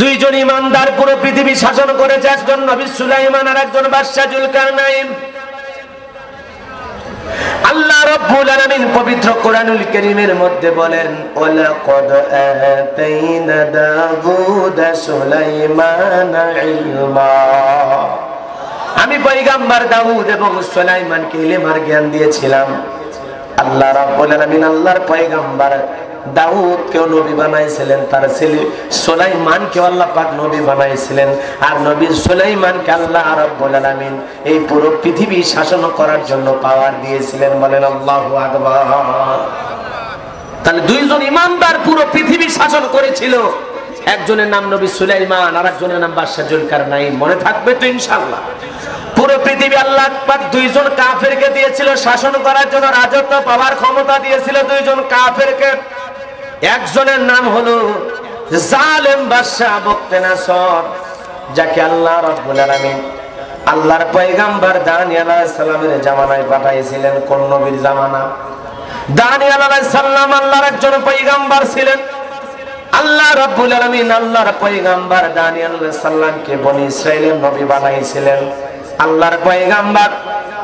দুইজন ইমানদার পুরো পৃথিবী শাসন করেছে, একজন নবী সুলাইমান আর একজন বাদশাহ জুলকারনাইন আল্লাহ রাব্বুল আলামিন পবিত্র কোরআনুল কারীমের মধ্যে বলেন, ওয়ালাকাদ আতাইনা দাউদা সুলাইমানা ইলমা। আমি পয়গাম্বার দাউদ এবং সুলাইমানকে ইলমের জ্ঞান দিয়েছিলাম। আল্লাহ রাব্বুল আলামিন আল্লাহর পয়গাম্বার দাউদ কেউ নবী বানাইছিলেন, তার ছেলে সুলাইমানকে আল্লাহ পাক নবী বানাইছিলেন। আর নবী সুলাইমানকে আল্লাহ রাব্বুল আলামিন এই পুরো পৃথিবী শাসন করার জন্য পাওয়ার দিয়েছিলেন বলেন আল্লাহু আকবার। তাহলে দুইজন ইমানদার পুরো পৃথিবী শাসন করেছিল। একজনের নাম নবী সুলাইমান আর একজনের নাম বাদশাহ জুলকার নাই মনে থাকবে তো ইনশাআল্লাহ। পুরো পৃথিবী আল্লাহ পাক দুইজন কাফেরকে দিয়েছিল শাসন করার জন্য রাজত্ব পাওয়ার ক্ষমতা দিয়েছিল দুইজন কাফেরকে। একজনের নাম হলো জালেম বাদশাহ বক্তে নাসর যাকে আল্লাহ রাব্বুল আলামিন আল্লাহর পয়গাম্বার দানিয়াল আলাইহিস সালামের জামানায় পাঠিয়েছিলেন কোন নবীর জামানা? দানিয়াল আলাইহিস সালাম আল্লাহর একজন পয়গাম্বার ছিলেন। আল্লাহ রাব্বুল আলামিন আল্লাহর পয়গাম্বার দানিয়াল আলাইহিস সালামকে বনি ইসরাইলের নবী বানাইছিলেন। আল্লাহর পয়গাম্বার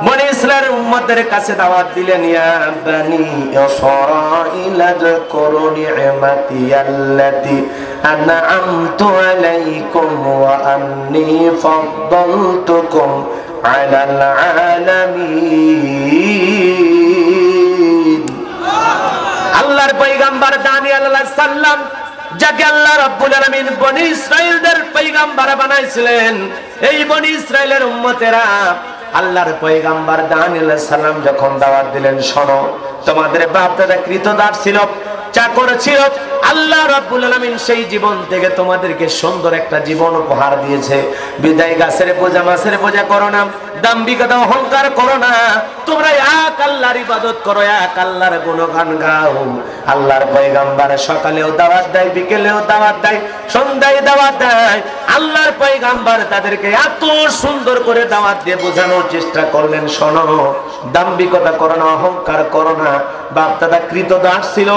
বনি উম্মতের কাছে দাওয়াত দিলেন, ইয়া আলাইকুম ওয়া আন্নী ফাদ্দালতুকুম আলাল আলামিন। আল্লাহর পয়গাম্বার দানিয়াল আলাইহিস সালাম যাকে আল্লাহ রাব্বুল আলামিন বনি ইসরাইলদের পয়গাম্বার বানাইছিলেন এই বনি ইসরাইলের উম্মতেরা আল্লাহর পয়গাম্বার আলাইহিস সালাম যখন দাওয়াত দিলেন, শোনো, তোমাদের বাপ দাদা কৃতদাস ছিল, চাকর ছিল। আল্লাহ সেই জীবন থেকে তোমাদেরকে সুন্দর একটা জীবন উপহার দিয়েছে। বিদায় গাছের মাছের করো না দাম্বিকতা অহংকার করো না। তোমরা এক আল্লাহর ইবাদত করো, এক আল্লাহর গুণগান গাও। আল্লাহর পয়গাম্বার সকালেও দাওয়াত দেয়, বিকেলেও দাওয়াত দেয়, সন্ধ্যায় দাওয়াত দেয়। আল্লাহর পয়গাম্বার তাদেরকে এত সুন্দর করে দাওয়াত দিয়ে চেষ্টা করলেন শোনো। দাম্ভিকতা করো না অহংকার করো না বাপ দাদা কৃত দাস ছিল।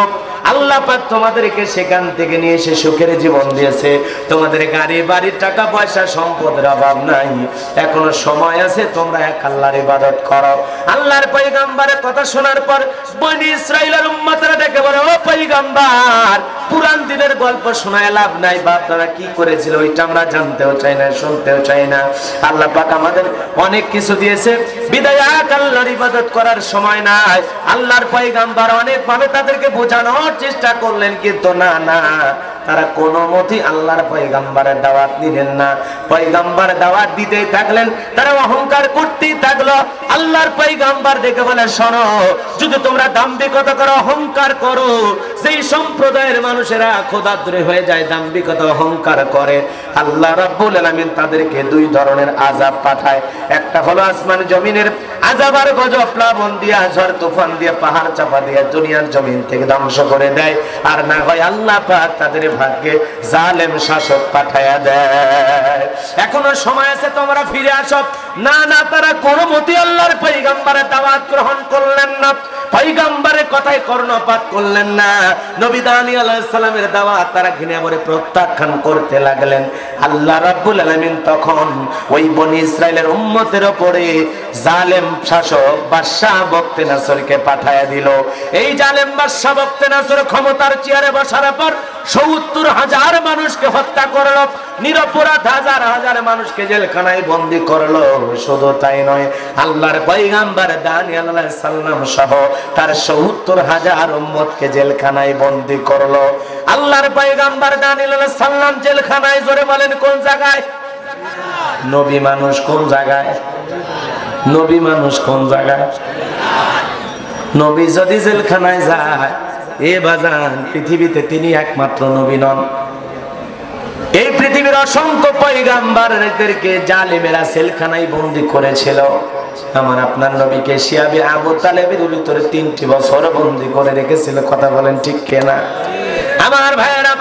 আল্লাহ পাক তোমাদেরকে সেখান থেকে নিয়ে এসে সুখের জীবন দিয়েছে। তোমাদের গাড়ি, বাড়ির টাকা পয়সা, সম্পদের অভাব নাই। এখনও সময় আছে, তোমরা এক আল্লাহর ইবাদত করো। আল্লাহর পয়গাম্বারের কথা শোনার পর বনি ইসরাইলের উম্মতরা ডেকে বলে, ও পয়গাম্বার পুরান দিনের গল্প শোনায় লাভ নাই। বাপ তারা কি করেছিল ওইটা আমরা জানতেও চাই না, শুনতেও চাই না। আল্লাহ পাক আমাদের অনেক কিছু দিয়েছে। বিদায় আল্লাহর ইবাদত করার সময় নাই। আল্লাহর পয়গাম্বার অনেক ভাবে তাদেরকে বোঝানোর চেষ্টা করলেন কিন্তু না না। তারা কোনো মতেই আল্লাহর পয়গাম্বারের দাওয়াত নিলেন না। পয়গাম্বার দাওয়াত দিতেই থাকলেন, তারা অহংকার করতেই থাকল। আল্লাহর পয়গাম্বার দেখে বলে, শোনো, যদি তোমরা দাম্ভিকতা করো, অহংকার করো সেই সম্প্রদায়ের মানুষেরা খোদাদ্রে হয়ে যায়, দাম্ভিকতা, অহংকার করে, আল্লাহ রাব্বুল আলামিন তাদেরকে দুই ধরনের আযাব পাঠায়। একটা হলো আসমান জমিনের আযাব আর গজব, প্লাবন দিয়া, ঝড়, তুফান দিয়ে, পাহাড় চাপা দিয়ে দুনিয়ার জমিন থেকে ধ্বংস করে দেয়। আর না হয় আল্লাহ পাক তাদের ভাগ্যে জালেম শাসক পাঠায়া দেয়। এখনও সময় আছে, তোমরা ফিরে আসো। না না, তারা কোনো মতি আল্লাহর পৈগম্বরের দাওয়াত গ্রহণ করলেন না। পৈগম্বরের কথায় কর্ণপাত করলেন না। নবী দানি আলাইহিস সালামের দাওয়াত তারা ঘৃণা করে প্রত্যাখ্যান করতে লাগলেন। আল্লাহ রাব্বুল আলামিন তখন ওই বনি ইসরাইলের উম্মতের উপরে জালেম শাসক বাদশাহ বক্তে নাসরকে পাঠায়া দিল। এই জালেম বাদশাহ বক্তে নাসর ক্ষমতার চেয়ারে বসার পর সত্তর হাজার মানুষকে হত্যা করল, নিরপরাধ হাজার হাজার মানুষকে জেলখানায় বন্দি করল। শুধু তাই নয়, আল্লাহর পয়গাম্বার দানিয়াল সালাম সহ তার সত্তর হাজার উম্মতকে জেলখানায় বন্দি করল। আল্লাহর পয়গাম্বার দানিয়াল আলাইহিস সালাম জেলখানায় জোরে বলেন, কোন জায়গায়? নবী মানুষ কোন জায়গায়? নবী মানুষ কোন জায়গায়? নবী যদি জেলখানায় যায় এ বাজান, পৃথিবীতে তিনি একমাত্র নবী নন। এই পৃথিবীর অসংখ্য পৈগাম্বারদেরকে জালিমেরা সেলখানায় বন্দি করেছিল। আমার আপনার নবীকে শিয়াবি আবু তালেবের ভিতরে তিনটি বছর বন্দি করে রেখেছিল। কথা বলেন ঠিক কেনা? আমার ভাইয়েরা,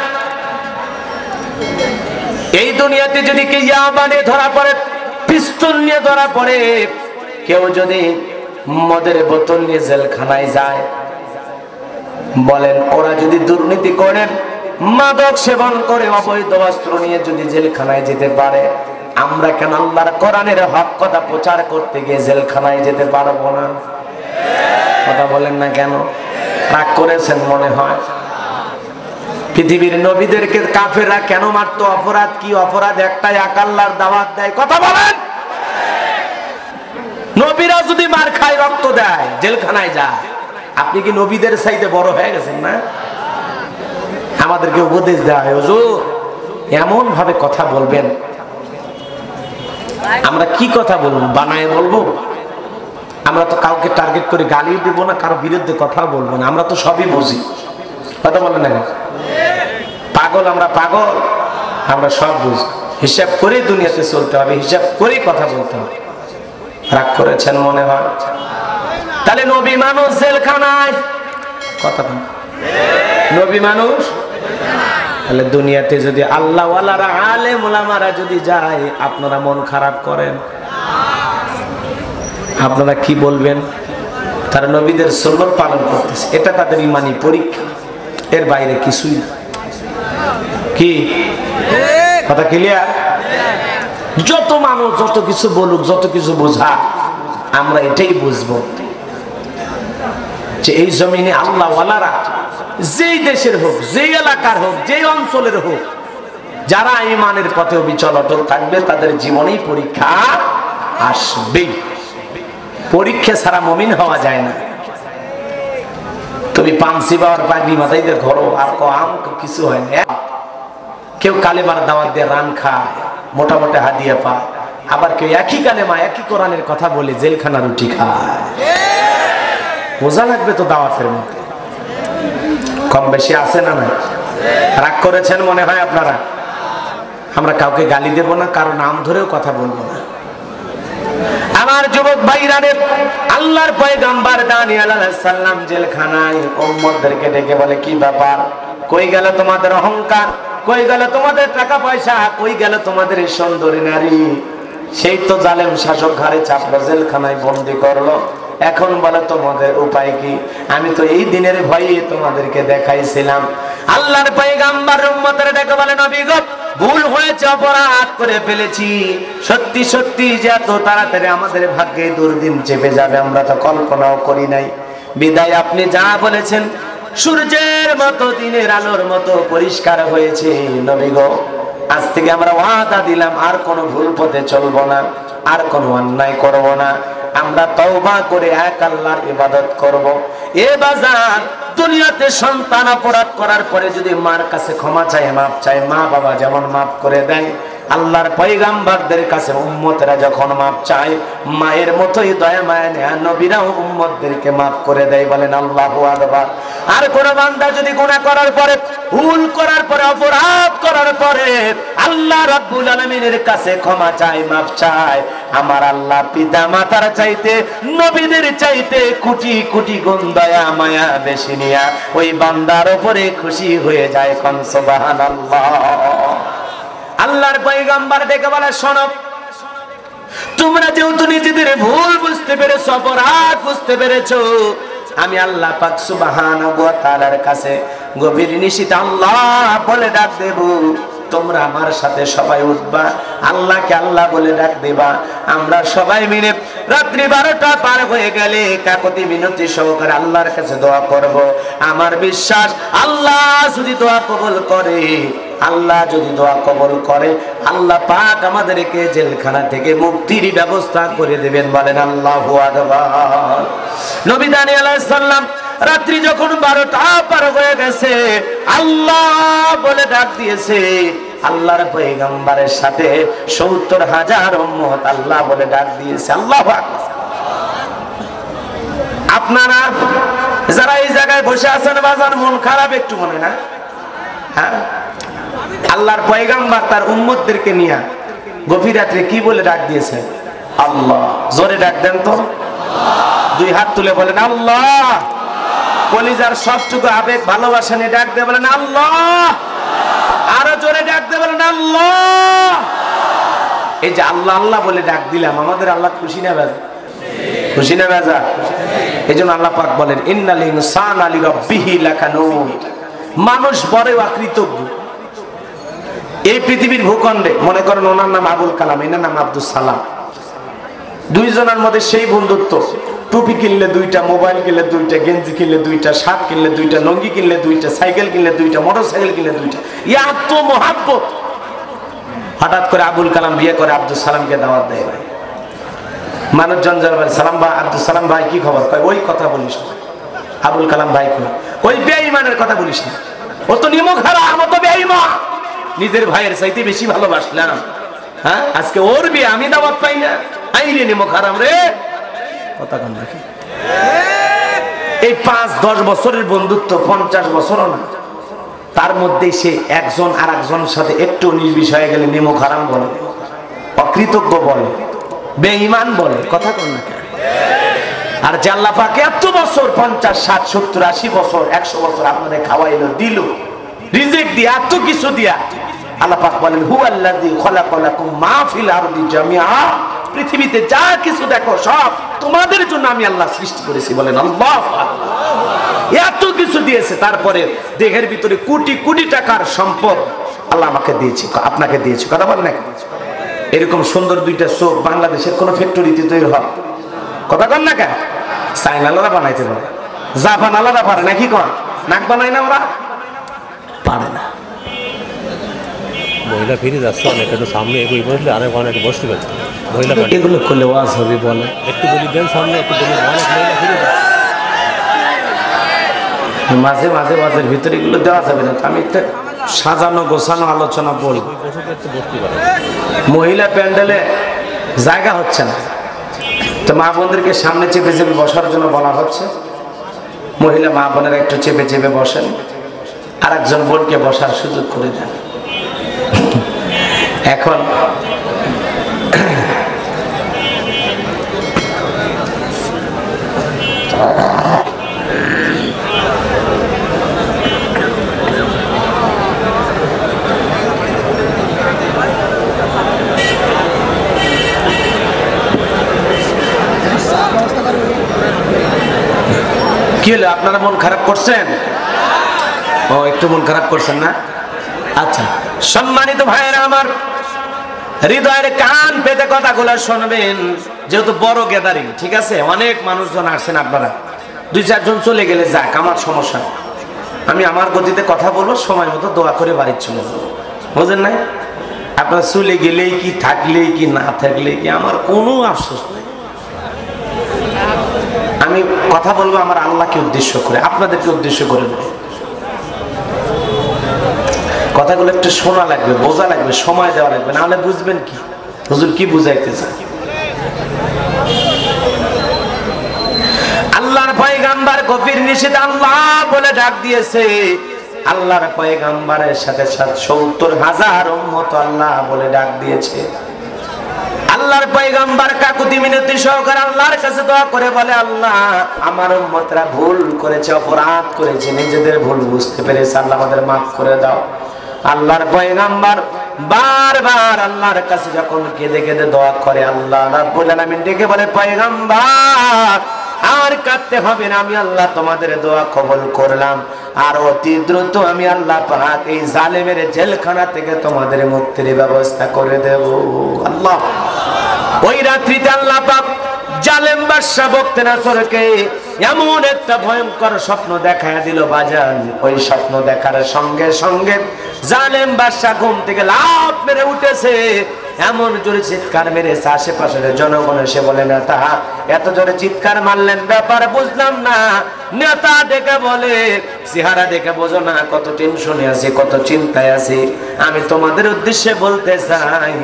এই দুনিয়াতে যদি কে ইয়াবানে ধরা পড়ে, পিস্তল নিয়ে ধরা পড়ে, কেউ যদি মদের বোতল নিয়ে জেলখানায় যায় বলেন, ওরা যদি দুর্নীতি করে, মাদক সেবন করে, অবৈধ অস্ত্র নিয়ে যদি জেলখানায় যেতে পারে, আমরা কেন আল্লাহর কোরআনের হক কথা প্রচার করতে গিয়ে জেলখানায় যেতে পারব না? কথা বলেন না কেন? রাগ করেছেন মনে হয়? পৃথিবীর নবীদেরকে কাফেররা কেন মারতো? অপরাধ কি? অপরাধ একটাই আকাল্লার দাওয়াত দেয়। কথা বলেন! নবীরা যদি মার খায়, রক্ত দেয়, জেলখানায় যায়। আপনি কি নবীদের সাইডে বড় হয়ে গেছেন না? আমাদেরকে উপদেশ দেওয়া হয়, হুজুর এমন ভাবে কথা বলবেন। আমরা কি কথা বলব? বানায় বলব? আমরা তো কাউকে টার্গেট করে গালি দেবো না, কারও বিরুদ্ধে কথা বলব না। আমরা তো সবই বুঝি। কথা বলেন না পাগল আমরা পাগল, আমরা সব বুঝি। হিসাব করে দুনিয়াতে চলতে হবে, হিসাব করেই কথা বলতে হবে। রাগ করেছেন মনে হয়? তাহলে নবী মানুষ জেলখানায়। কথা নবী মানুষ? তাহলে দুনিয়াতে যদি আল্লাহ আলে মোলামারা যদি যায়, আপনারা মন খারাপ করেন। আপনারা কি বলবেন? তারা নবীদের সুন্নত পালন করতেছে। এটা তাদের ইমানি পরীক্ষা। এর বাইরে কিছুই কি? কথা ক্লিয়ার যত মানুষ যত কিছু বলুক, যত কিছু বোঝা, আমরা এটাই বুঝব। যে এই জমিনে আল্লাহ ওয়ালারা যেই দেশের হোক, যেই এলাকার হোক, যেই অঞ্চলের হোক, যারা ইমানের পথে অবিচল অটল থাকবে, তাদের জীবনেই পরীক্ষা আসবেই। পরীক্ষা ছাড়া মমিন হওয়া যায় না। তুমি পানসি বাবার পাগড়ি মাথায় দিয়ে ঘরো, আর আম কিছু হয় না। কেউ কালেমার দাওয়াত দিয়ে রান খায় মোটামুটি হাদিয়া পায়, আবার কেউ একই কালেমা, একই কোরআনের কথা বলে জেলখানা রুটি খায়। বোঝা লাগবে তো দাওয়াতের মধ্যে। কম বেশি আছে না না রাগ করেছেন মনে হয় আপনারা? আমরা কাউকে গালি দেব না, কারও নাম ধরেও কথা বলব না। আমার যুবক ভাইরা রে, আল্লাহর পয়গাম্বার দানিয়াল সালাম জেলখানায় উম্মতদেরকে ডেকে বলে, কি ব্যাপার? কই গেল তোমাদের অহংকার? কই গেল তোমাদের টাকা পয়সা কই গেল তোমাদের সুন্দরী নারী? সেই তো জালেম শাসক ঘরে চাপলো জেলখানায় বন্দি করল। এখন বলে তোমাদের উপায় কি? আমি তো এই দিনের ভয়ে তোমাদেরকে দেখাইছিলাম। আল্লাহর পয়গাম্বার উম্মতের ডেকে বলে নবী ভুল হয়েছে, অপরাধ করে ফেলেছি। সত্যি সত্যি যে এত তাড়াতাড়ি আমাদের ভাগ্যে দুর্দিন চেপে যাবে, আমরা তো কল্পনাও করি নাই। বিদায়, আপনি যা বলেছেন, সূর্যের মতো, দিনের আলোর মতো পরিষ্কার হয়েছে নবী আজ থেকে আমরা ওয়াদা দিলাম, আর কোনো ভুল পথে চলবো না, আর কোনো অন্যায় করব না। আমরা তওবা করে এক আল্লাহর ইবাদত করব। এ বাজার, দুনিয়াতে সন্তান অপরাধ করার পরে যদি মার কাছে ক্ষমা চায়, মাপ চায়, মা বাবা যেমন মাফ করে দেয় আল্লাহর পয়গাম্বারদের কাছে উম্মতেরা যখন মাপ চায়, মায়ের মতোই দয়া মায়া নেয়া নবীরাও উম্মতদেরকে মাফ করে দেয় বলেন আল্লাহ আকবার। আর কোন বান্দা যদি গুনাহ করার পরে, ভুল করার পরে, অপরাধ করার পরে আল্লাহ রাব্বুল আলামিনের কাছে ক্ষমা চায়, মাফ চায়, আমার আল্লাহ পিতা মাতার চাইতে, নবীদের চাইতে কোটি কোটি গুণ দয়া মায়া বেশি নিয়া, ওই বান্দার উপরে খুশি হয়ে যায় কোন সুবহানাল্লাহ। আল্লাহর পয়গাম্বার ডেকে বলে, শোনো, তোমরা যেহেতু নিজেদের ভুল বুঝতে পেরেছ, অপরাধ বুঝতে পেরেছ, আমি আল্লাহ পাক সুবহানাহু ওয়া তাআলার কাছে গভীর নিশিত আল্লাহ বলে ডাক দেব। তোমরা আমার সাথে সবাই উঠবা, আল্লাহকে আল্লাহ বলে ডাক দেবা। আমরা সবাই মিলে রাত্রি বারোটা পার হয়ে গেলে কাকতি মিনতি সহকারে আল্লাহর কাছে দোয়া করব। আমার বিশ্বাস, আল্লাহ যদি দোয়া কবল করে, আল্লাহ যদি দোয়া কবল করে, আল্লাহ পাক আমাদেরকে জেলখানা থেকে মুক্তির ব্যবস্থা করে দেবেন বলেন আল্লাহ নবী দানি আলাইসাল্লাম রাত্রি যখন বারোটা পার হয়ে গেছে, আল্লাহ বলে ডাক দিয়েছে আল্লাহর পৈগম্বরের সাথে সত্তর হাজার উম্মত আল্লাহ বলে ডাক দিয়েছে, আল্লাহ আপনারা যারা এই জায়গায় বসে আছেন বাজার মন খারাপ একটু মনে না? হ্যাঁ? আল্লাহর পয়গাম্বার তার উম্মতদেরকে নিয়ে গভীর রাত্রে কি বলে ডাক দিয়েছে? আল্লাহ। জোরে ডাক দেন তো। দুই হাত তুলে বলেন, আল্লাহ। কলিজার সবটুকু আবেগ, ভালোবাসা নিয়ে ডাক দিয়ে বলেন, আল্লাহ। জোরে ডাক দিয়ে বলেন, আল্লাহ! এই যে আল্লাহ আল্লাহ বলে ডাক দিলাম, আমাদের আল্লাহ খুশি না বেজা? খুশি না বেজা? এই জন্য আল্লাহ পাক বলেন, ইন্নাল ইনসান আলী রব্বিহি লাকানুত মানুষ বড় আকৃতজ্ঞ এই পৃথিবীর ভূখণ্ডে, মনে করেন ওনার নাম আবুল কালাম, এনার নাম আব্দুল সালাম। দুইজনের মধ্যে সেই বন্ধুত্ব। টুপি কিনলে দুইটা, মোবাইল কিনলে দুইটা, গেঞ্জি কিনলে দুইটা, শার্ট কিনলে দুইটা, লঙ্গি কিনলে দুইটা, সাইকেল কিনলে দুইটা মোটর সাইকেল কিনলে দুইটা। এত মহাব্বত। হঠাৎ করে আবুল কালাম বিয়ে করে আব্দুল সালামকে দাওয়াত দেয় ভাই মানুষজন ভাই সালাম ভাই আব্দুল সালাম ভাই, কি খবর? কয়, ওই কথা বলিস না। আবুল কালাম ভাই কই ওই বেঈমানের কথা বলিস না। ও তো নিমক হারা আমার তো বেঈমান। নিজের ভাইয়ের চাইতে বেশি ভালোবাসলাম। হ্যাঁ আজকে ওর বিয়ে, আমি দাওয়াত পাই না। আই রে নিমক হারাম রে। কথা কন এই পাঁচ, দশ বছরের বন্ধুত্ব পঞ্চাশ বছরও না। তার মধ্যে সে একজন আর একজনের সাথে একটু নির্বিষ হয়ে গেলে নিমক হারাম বলে, অকৃতজ্ঞ বলে, বেঈমান বলে, কথা কন না আর জাল্লা পাকে এত বছর, পঞ্চাশ, ষাট, সত্তর, আশি বছর, একশো বছর আপনাদের খাওয়াইলো, দিল, রিজেক্ট দিয়া, এত কিছু দিয়া। আল্লাহ পাক বলেন হু আল্লাযী খলাকালাকুম মা ফিল আরদি জামিআ। পৃথিবীতে যা কিছু দেখো সব তোমাদের জন্য আমি আল্লাহ সৃষ্টি করেছি বলেন আল্লাহ। এত কিছু দিয়েছে, তারপরে দেহের ভিতরে কোটি কোটি টাকার সম্পদ আল্লাহ আমাকে দিয়েছে। আপনাকে দিয়েছে, কথা বলেন নাকি এরকম সুন্দর দুইটা চোখ বাংলাদেশের কোন ফ্যাক্টরিতে তৈরি হয়। কথা কন না কেন? চাইনালারা বানাইতে পারে। জাপান আলাদা পারে, নাকি কর নাক বানাই না ওরা? পারে না। মহিলা ফিরে যাচ্ছে অনেক একটু সামনে এগিয়ে বসলে আরেক অনেক বসতে পারছে মহিলা এগুলো করলে ওয়াজ হবে বলে। একটু বলি দেন সামনে একটু বলি অনেক মহিলা ফিরে যাচ্ছে। মাঝে মাঝে ওয়াজের ভিতরে এগুলো দেওয়া যাবে না। আমি একটা সাজানো গোছানো আলোচনা পারে। মহিলা প্যান্ডেলে জায়গা হচ্ছে না। তো মা বোনদেরকে সামনে চেপে চেপে বসার জন্য বলা হচ্ছে। মহিলা মা বোনেরা একটু চেপে চেপে বসেন। আর একজন বোনকে বসার সুযোগ করে দেন। এখন কি হলো? আপনারা মন খারাপ করছেন? ও, একটু মন খারাপ করছেন না? আচ্ছা। সম্মানিত ভাইয়েরা, আমার হৃদয়ের কান পেতে কথাগুলো শুনবেন, যেহেতু বড় গ্যাদারিং ঠিক আছে? অনেক মানুষজন আসছেন আপনারা। দুই চারজন চলে গেলে যাক, আমার সমস্যা আমি আমার গতিতে কথা বলব, সময় মতো দোয়া করে বাড়ির চলে যাব। বুঝেন নাই? আপনার চলে গেলেই কি থাকলে কি না থাকলে কি, আমার কোনো আফসোস নেই। আমি কথা বলব আমার আল্লাহকে উদ্দেশ্য করে, আপনাদেরকে উদ্দেশ্য করে নয় কথাগুলো একটু শোনা লাগবে, বোঝা লাগবে, সময় দেওয়া লাগবে, নাহলে বুঝবেন কি? হুজুর কি বুঝাইতে চান? আল্লাহর পয়গাম্বার গভীর নিষেধ আল্লাহ বলে ডাক দিয়েছে। আল্লাহর পয়গাম্বারের সাথে সত্তর হাজার উম্মত আল্লাহ বলে ডাক দিয়েছে। আল্লাহর পয়গাম্বার কাকুতি মিনতি সহকারে আল্লাহর কাছে দোয়া করে বলে, আল্লাহ, আমার উম্মতরা ভুল করেছে, অপরাধ করেছে, নিজেদের ভুল বুঝতে পেরেছে, আল্লাহ আমাদের মাফ করে দাও। আল্লাহর পয়গাম্বার বারবার আল্লাহর কাছে যখন কেঁদে কেঁদে দোয়া করে, আল্লাহ রাব্বুল আলামিন ডেকে বলে, পয়গাম্বার, আর কাঁদতে হবে না, আমি আল্লাহ তোমাদের দোয়া কবল করলাম। আর অতি দ্রুত আমি আল্লাহ পাক এই জালেমের জেলখানা থেকে তোমাদের মুক্তির ব্যবস্থা করে দেব। আল্লাহ। ওই রাত্রিতে আল্লাহ পাক জালেম বাদশা বক্তে নাসরকে এমন একটা ভয়ঙ্কর স্বপ্ন দেখায় দিল বাজান। ওই স্বপ্ন দেখার সঙ্গে সঙ্গে জালেম বাদশাহ ঘুম থেকে লাভ মেরে উঠেছে। এমন জোরে চিৎকার মেরেছে আশেপাশের জনগণ এসে বলে, নেতা, এত জোরে চিৎকার মারলেন, ব্যাপার বুঝলাম না। নেতা ডেকে বলে, চেহারা দেখে বোঝো না, কত টেনশনে আছি, কত চিন্তায় আছি। আমি তোমাদের উদ্দেশ্যে বলতে চাই,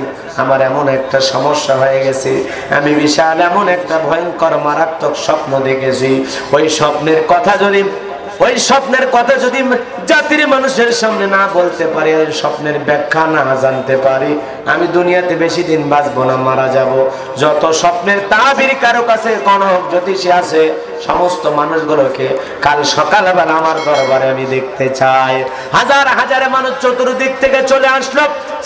আমার এমন একটা সমস্যা হয়ে গেছে। আমি বিশাল এমন একটা ভয়ঙ্কর মারাত্মক স্বপ্ন দেখেছি। ওই স্বপ্নের কথা যদি ওই স্বপ্নের কথা যদি জাতির মানুষের সামনে না বলতে পারি, ওই স্বপ্নের ব্যাখ্যা না জানতে পারি, আমি দুনিয়াতে বেশি দিন বাঁচবো না, মারা যাব। যত স্বপ্নের তাবির কারও কাছে গণক জ্যোতিষী আছে, সমস্ত মানুষগুলোকে কাল সকাল সকালবেলা আমার দরবারে আমি দেখতে চাই। হাজার হাজার মানুষ চতুর্দিক থেকে চলে আসলো,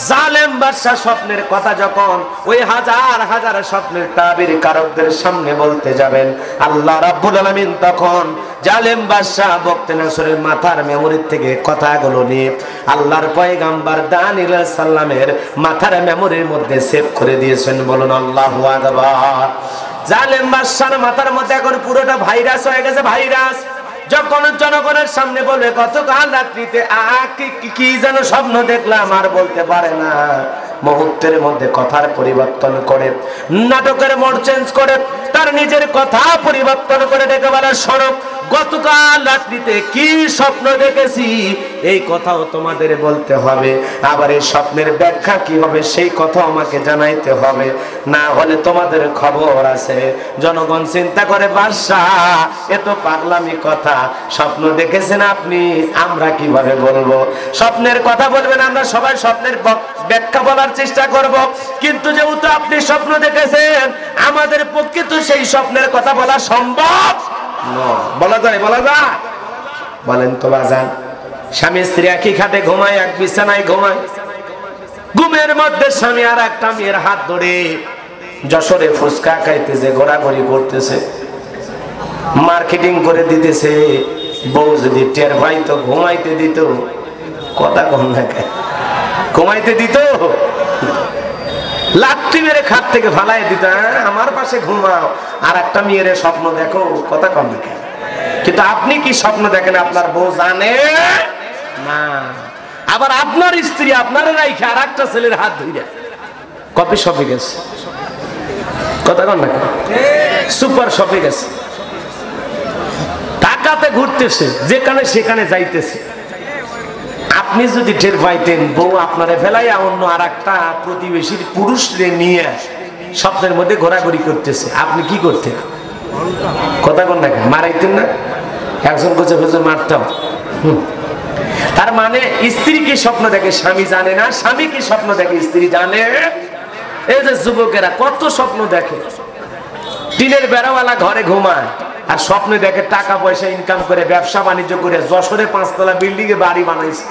জালেম বাদশা স্বপ্নের কথা যখন ওই হাজার হাজার স্বপ্নের তাবির কারকদের সামনে বলতে যাবেন, আল্লাহ রাব্বুল আলামিন তখন জালেম বাদশা বক্তে নাসরের মাথার থেকে কথাগুলো নিয়ে আল্লাহর পয়গাম্বার দানিল সাল্লামের মাথার মেমোরির মধ্যে সেভ করে দিয়েছেন, বলুন আকবার। জালেম মাথার মধ্যে এখন পুরোটা ভাইরাস হয়ে গেছে, ভাইরাস। যখন জনগণের সামনে বলবে, গতকাল রাত্রিতে কি যেন স্বপ্ন দেখলাম, আর বলতে পারে না। মুহূর্তের মধ্যে কথার পরিবর্তন করে, নাটকের মোড চেঞ্জ করে, তার নিজের কথা পরিবর্তন করে ডেকে বলে, সড়ক গতকাল রাত্রিতে কি স্বপ্ন দেখেছি? এই কথাও তোমাদের বলতে হবে। আবার এই স্বপ্নের ব্যাখ্যা কি হবে, সেই কথা আমাকে জানাইতে হবে। না হলে তোমাদের খবর আছে। জনগণ চিন্তা করে বাদশাহ এ তো পাগলামি কথা। স্বপ্ন দেখেছেন আপনি, আমরা কীভাবে বলব? স্বপ্নের কথা বলবেন, আমরা সবাই স্বপ্নের ব্যাখ্যা বলার চেষ্টা করব। কিন্তু যেহেতু আপনি স্বপ্ন দেখেছেন, আমাদের পক্ষে তো সেই স্বপ্নের কথা বলা সম্ভব। ঘুমের মধ্যে স্বামী আর একটা মেয়ের হাত ধরে যশোরে ফুচকা খাইতেছে, ঘোরাঘুরি করতেছে। মার্কেটিং করে দিতেছে। বউ যদি টের পাইতো, ঘুমাইতে দিত। কথা কম না ঘুমাইতে দিত? লাত্তি মেরে খাট থেকে ফালাই দিত হ্যাঁ, আমার পাশে ঘুমাও। আর একটা মেয়ের স্বপ্ন দেখো কথা কম কেন? কিন্তু আপনি কি স্বপ্ন দেখেন আপনার বউ জানে? না। আবার আপনার স্ত্রী আপনার রাইখে আর একটা ছেলের হাত ধরে কপি শপে গেছে। কথা কন না সুপার শপে গেছে। টাকাতে ঘুরতেছে যেখানে সেখানে যাইতেছে। আপনি যদি টের পাইতেন বউ আপনারে ফেলাইয়া অন্য আর একটা প্রতিবেশীর পুরুষরে নিয়ে স্বপ্নের মধ্যে ঘোরাঘুরি করতেছে। আপনি কি করতেন? কথা কন না মারাইতেন না? একজন কোচে কোচে মারতাম। তার মানে স্ত্রী কি স্বপ্ন দেখে, স্বামী জানে না? স্বামী কি স্বপ্ন দেখে, স্ত্রী জানে? এই যে যুবকেরা কত স্বপ্ন দেখে। টিনের বেড়াওয়ালা ঘরে ঘুমায়, আর স্বপ্নে দেখে টাকা পয়সা ইনকাম করে, ব্যবসা বাণিজ্য করে, যশোরে পাঁচতলা বিল্ডিং এ বাড়ি বানাইছে।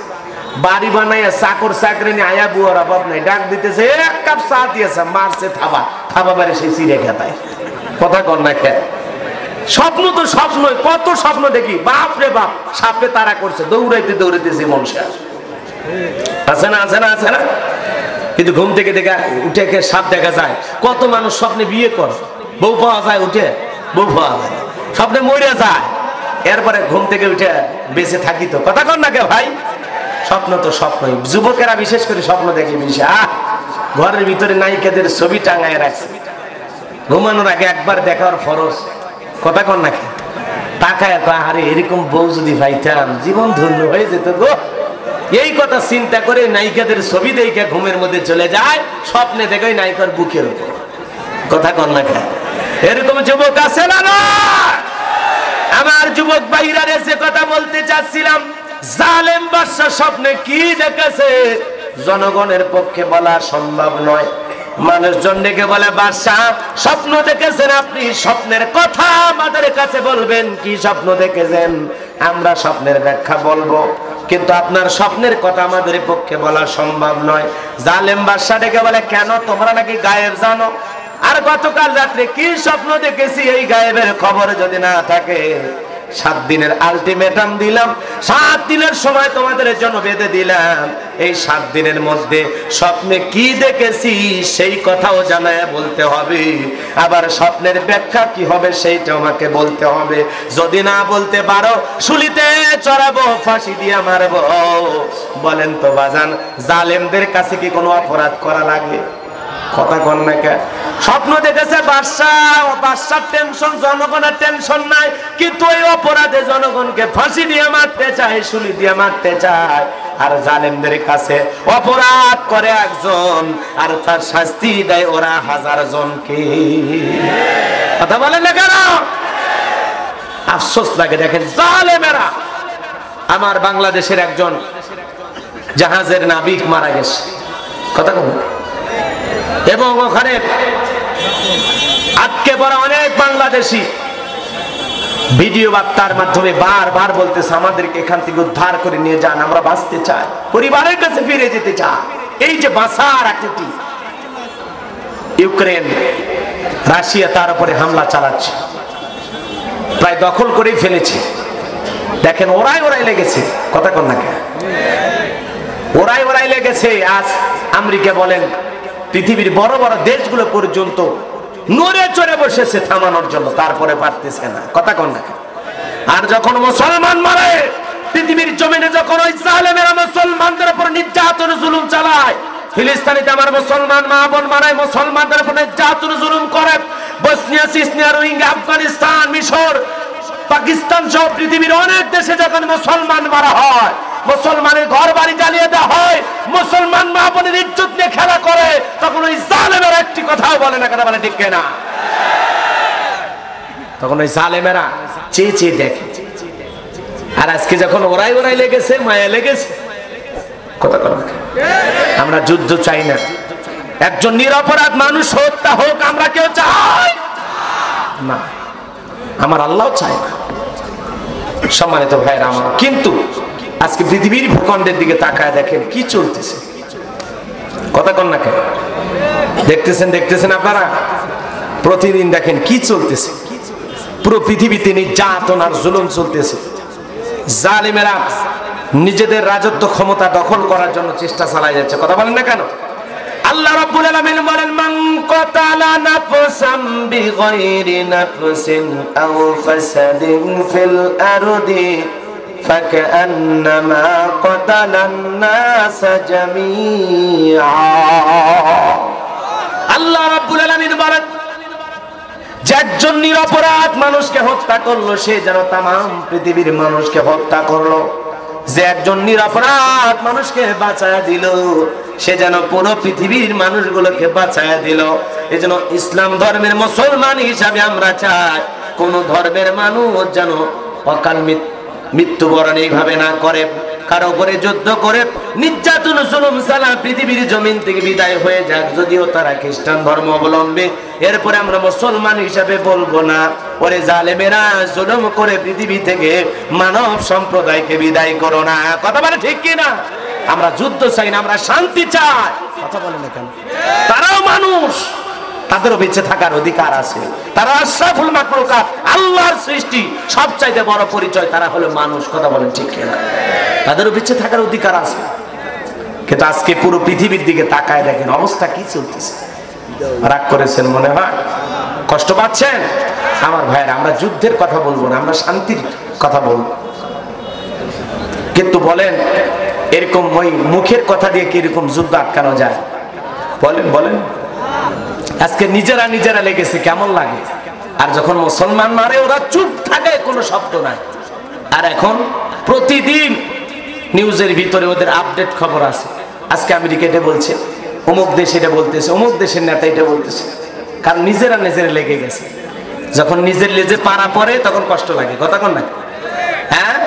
বাড়ি বানাইয়া চাকর চাকরি নিয়ে আয়া বুয়ার অভাব নাই। ডাক দিতেছে এক কাপ চা দিয়েছে, মারছে থাবা। থাবা বাড়ি সেই চিড়ে খেতায়। কথা কর না খেয়ে স্বপ্ন তো স্বপ্ন কত স্বপ্ন দেখি। বাপ রে বাপ, সাপে তারা করছে, দৌড়াইতে দৌড়াইতেছে মনসা আছে না আছে না আছে না? কিন্তু ঘুম থেকে দেখা উঠে সাপ দেখা যায়। কত মানুষ স্বপ্নে বিয়ে কর। বউ পাওয়া যায় উঠে, বউ পাওয়া যায়। স্বপ্নে মরে যায়। এরপরে ঘুম থেকে উঠে বেঁচে থাকি তো। কথা কর না কে ভাই? স্বপ্ন তো স্বপ্নই। যুবকেরা বিশেষ করে স্বপ্ন দেখে বেশি আহ, ঘরের ভিতরে নায়িকাদের ছবি টাঙায় রাখছে। ঘুমানোর আগে একবার দেখার ফরজ। কথা কর নাকি তাকায় আরে, এরকম বউ যদি জীবন ধন্য হয়ে যেত গো। এই কথা চিন্তা করে নায়িকাদের ছবি দেখে ঘুমের মধ্যে চলে যায়, স্বপ্নে দেখে নায়িকার বুকের উপর। কথা কর না এরকম যুবক আছে না আমার যুবক ভাইরা এসে কথা বলতে চাচ্ছিলাম জালেম বাদশা স্বপ্নে কি দেখেছে? জনগণের পক্ষে বলা সম্ভব নয়। মানুষজন ডেকে বলে, বাদশাহ, স্বপ্ন দেখেছেন আপনি? স্বপ্নের কথা আমাদের কাছে বলবেন। কি স্বপ্ন দেখেছেন? আমরা স্বপ্নের ব্যাখ্যা বলব। কিন্তু আপনার স্বপ্নের কথা আমাদের পক্ষে বলা সম্ভব নয়। জালেম বাদশাহ ডেকে বলে, কেন? তোমরা নাকি গায়েব জানো? আর গতকাল রাত্রে কি স্বপ্ন দেখেছি? এই গায়েবের খবর যদি না থাকে সাত দিনের আলটিমেটাম দিলাম। সাত দিনের সময় তোমাদের জন্য বেঁধে দিলাম। এই সাত দিনের মধ্যে স্বপ্নে কি দেখেছি সেই কথাও জানায় বলতে হবে। আবার স্বপ্নের ব্যাখ্যা কি হবে সেইটা আমাকে বলতে হবে। যদি না বলতে পারো, শুলিতে চড়াবো, ফাঁসি দিয়ে মারবো। বলেন তো বাজান, জালেমদের কাছে কি কোনো অপরাধ করা লাগে? কথা কন না কে? স্বপ্ন দেখেছে বাদশাহ বাদশার টেনশন জনগণের টেনশন নাই, কিন্তু ওই অপরাধে জনগণকে ফাঁসি দিয়ে মারতে চায়, শুলি দিয়ে মারতে চায়। আর জালেমদের কাছে অপরাধ করে একজন, আর তার শাস্তি দেয় ওরা হাজার জনকে। কথা বলেন না কেন? আফসোস লাগে, দেখেন, জালেমেরা। আমার বাংলাদেশের একজন জাহাজের নাবিক মারা গেছে। কথা কন এবং ওখানে আটকে পড়া অনেক বাংলাদেশি। ভিডিও বার্তার মাধ্যমে বারবার বলতেছে, আমাদেরকে এখান থেকে উদ্ধার করে নিয়ে যান, আমরা বাঁচতে চাই। পরিবারের কাছে ফিরে যেতে চাই। এই যে বাসার আকৃতি। ইউক্রেন, রাশিয়া তার উপরে হামলা চালাচ্ছে। প্রায় দখল করেই ফেলেছে। দেখেন, ওরাই ওরাই লেগেছে। কথা কন না কেন? ওরাই ওরাই লেগেছে। আজ আমেরিকা বলেন পৃথিবীর বড় বড় দেশগুলো পর্যন্ত নড়ে চড়ে বসেছে, থামানোর জন্য। তারপরে পারতেছে না। কথা কন না আর যখন মুসলমান মারে, পৃথিবীর জমিনে যখন ওই জালেমেরা মুসলমানদের উপর নির্যাতন, জুলুম চালায়, ফিলিস্তিনিতে আমার মুসলমান মা বোন মারায় মুসলমানদের উপর নির্যাতন, জুলুম করে। বসনিয়া, সিসনিয়া, রোহিঙ্গা, আফগানিস্তান, মিশর, পাকিস্তান সহ পৃথিবীর অনেক দেশে যখন মুসলমান মারা হয় মুসলমানের ঘর বাড়ি জ্বালিয়ে দেওয়া হয়, মুসলমান মা বোনের ইজ্জত নিয়ে খেলা করে, তখন ওই জালেমের একটি কথাও বলে না, কথা বলে ঠিক না তখন ওই জালেমেরা চেয়ে চেয়ে দেখে। আর আজকে যখন ওরাই ওরাই লেগেছে, মায়া লেগেছে, কথা কথা আমরা যুদ্ধ চাই না। একজন নিরপরাধ মানুষ হত্যা হোক, আমরা কেউ চাই না। আমার আল্লাহ চায় না। সম্মানিত ভাইরা আমার, কিন্তু আজকে পৃথিবীর ভূখণ্ডের দিকে তাকায় দেখেন কি চলতেছে। কথা কন না কেন? দেখতেছেন দেখতেছেন আপনারা? প্রতিদিন দেখেন কি চলতেছে। পুরো পৃথিবীতে নির্যাতন আর জুলুম চলতেছে। জালিমেরা নিজেদের রাজত্ব ক্ষমতা দখল করার জন্য চেষ্টা চালাই যাচ্ছে। কথা বলেন না কেন? আল্লাহ রাব্বুল আলামিন বলেন, মান নাফসাম বিগাইরি নাফসিন আও ফাসাদিন ফিল আরদি فكأنما قتل الناس جميعا আল্লাহ রাব্বুল আলামিন বলেন যে একজন নিরপরাধ মানুষকে হত্যা করলো সে যেন তাম পৃথিবীর মানুষকে হত্যা করলো যে একজন নিরপরাধ মানুষকে বাঁচায় দিল সে যেন পুরো পৃথিবীর মানুষগুলোকে বাঁচায় দিল এই জন্য ইসলাম ধর্মের মুসলমান হিসাবে আমরা চাই কোন ধর্মের মানুষ যেন অকাল মৃত্যু মৃত্যুবরণ এইভাবে না করে, কারও উপরে যুদ্ধ করে, নির্যাতন, জুলুম সালা পৃথিবীর জমিন থেকে বিদায় হয়ে যাক, যদিও তারা খ্রিস্টান ধর্ম অবলম্বে। এরপরে আমরা মুসলমান হিসাবে বলব না, ওরে জালেমেরা, জুলুম করে পৃথিবী থেকে মানব সম্প্রদায়কে বিদায় করো না। কথা বলে ঠিক কি না আমরা যুদ্ধ চাই না, আমরা শান্তি চাই। কথা বলে না কেন তারাও মানুষ। তাদেরও বেঁচে থাকার অধিকার আছে। তারা আশরাফুল মাকলুকাত আল্লাহর সৃষ্টি। সবচাইতে বড় পরিচয় তারা হলো মানুষ, কথা বলেন ঠিক কিনা। তাদেরও বেঁচে থাকার অধিকার আছে। কিন্তু আজকে পুরো পৃথিবীর দিকে তাকায় দেখেন, অবস্থা কি চলতেছে? রাগ করেছেন মনে হয়? কষ্ট পাচ্ছেন? আমার ভাইয়ের, আমরা যুদ্ধের কথা বলব না, আমরা শান্তির কথা বলব। কিন্তু বলেন, এরকম ওই মুখের কথা দিয়ে কীরকম যুদ্ধ আটকানো যায়? বলেন বলেন। আজকে নিজেরা নিজেরা লেগেছে, কেমন লাগে? আর যখন মুসলমান মারে, ওরা চুপ থাকে কোনো শব্দ নাই। আর এখন প্রতিদিন নিউজের ভিতরে ওদের আপডেট খবর আছে। আজকে আমেরিকা এটা বলছে, অমুক দেশ এটা বলতেছে, অমুক দেশের নেতা এটা বলতেছে। কারণ নিজেরা নিজেরা লেগে গেছে। যখন নিজের লেজে পাড়া পড়ে, তখন কষ্ট লাগে। কথা কোন না? হ্যাঁ?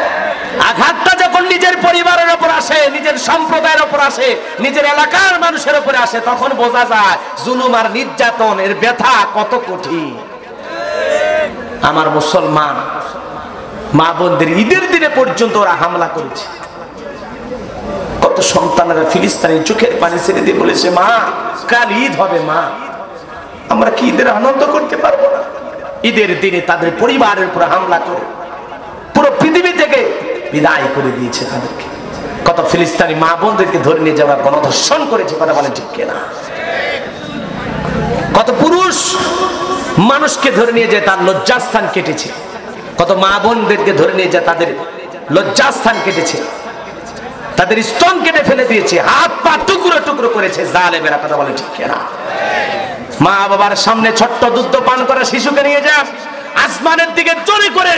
আঘাতটা যখন নিজের পরিবারের আসে, নিজের সম্প্রদায়ের উপর আসে, নিজের এলাকার মানুষের উপরে আসে, তখন বোঝা যায় জুলুম আর নির্যাতন, এর ব্যথা কত কঠিন। আমার মুসলমান, মা বোনদের ঈদের দিনে পর্যন্ত ওরা হামলা করেছে। কত সন্তানেরা ফিলিস্তানি চোখের পানি ছেড়ে দিয়ে বলেছে, মা, কাল ঈদ হবে, মা। আমরা কি ঈদের আনন্দ করতে পারব না? ঈদের দিনে তাদের পরিবারের উপর হামলা করে, পুরো পৃথিবী থেকে বিদায় করে দিয়েছে তাদেরকে। কত ফিলিস্তানি মা বোনদেরকে ধরে নিয়ে যাওয়ার গণধর্ষণ করেছে কথা বলে ঠিক না কত পুরুষ মানুষকে ধরে নিয়ে যায় তার লজ্জাস্থান কেটেছে। কত মা বোনদেরকে ধরে নিয়ে যায় তাদের লজ্জাস্থান কেটেছে। তাদের স্তন কেটে ফেলে দিয়েছে, হাত পা টুকরো টুকরো করেছে জালেমেরা, কথা বলে ঠিক না মা বাবার সামনে ছোট্ট দুধ পান করা শিশুকে নিয়ে যান, আসমানের দিকে চলে করে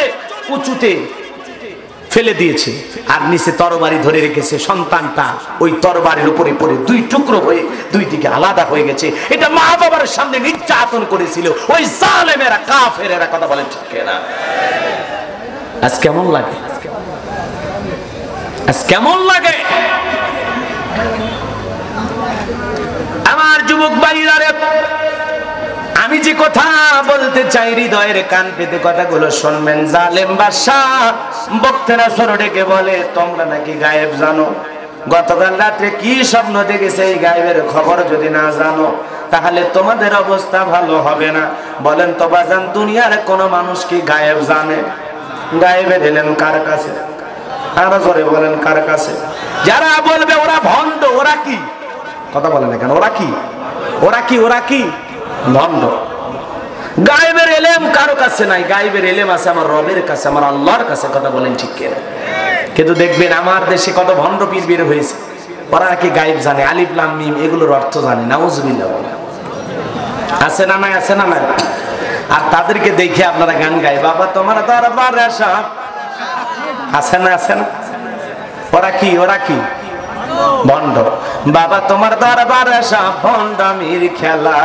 উঁচুতে ফেলে দিয়েছে। আর নিচে তরবারি ধরে রেখেছে সন্তানটা ওই তরবারির উপরে পড়ে দুই টুকরো হয়ে দুই দিকে আলাদা হয়ে গেছে। এটা মা বাবার সামনে নির্যাতন করেছিল। ওই জালেমেরা, কাফেরেরা কথা বলে ঠিক না আজ কেমন লাগে? আজ কেমন লাগে? আমার যুবক ভাইরা রে আমি যে কথা বলতে চাই, হৃদয়ের কান পেতে কথাগুলো শুনবেন। জালেম বাদশাহ বক্তেরা সরো ডেকে বলে, তোমরা নাকি গায়েব জানো? গতকাল রাত্রে কি স্বপ্ন দেখেছে এই গায়েবের খবর যদি না জানো, তাহলে তোমাদের অবস্থা ভালো হবে না। বলেন তো বাজান, দুনিয়ার কোন মানুষ কি গায়েব জানে? গায়েবের এলেন কার কাছে? আরও জোরে বলেন, কার কাছে? যারা বলবে ওরা ভণ্ড, ওরা কি? কথা বলেন না কেন ওরা কি? ওরা কি ওরা কি? ভণ্ড গায়েবের এলেম কারও কাছে নাই। গায়েবের এলেম আছে আমার রবের কাছে, আমার আল্লাহর কাছে, কথা বলেন ঠিক কেন? কিন্তু দেখবেন আমার দেশে কত ভণ্ড পীর বের হয়েছে। ওরা কি গায়েব জানে, আলিফ, লাম, মিম, এগুলোর অর্থ জানে, নাউজুবিল্লাহ বলে। আছে না নাই, আছে না নাই? আর তাদেরকে দেখে আপনারা গান গাই বাবা, তোমার দরবার সব আছে না আছে না? ওরা কি ওরা কি? ভণ্ড বাবা, তোমার দরবারে সব ভণ্ডামির খেলা।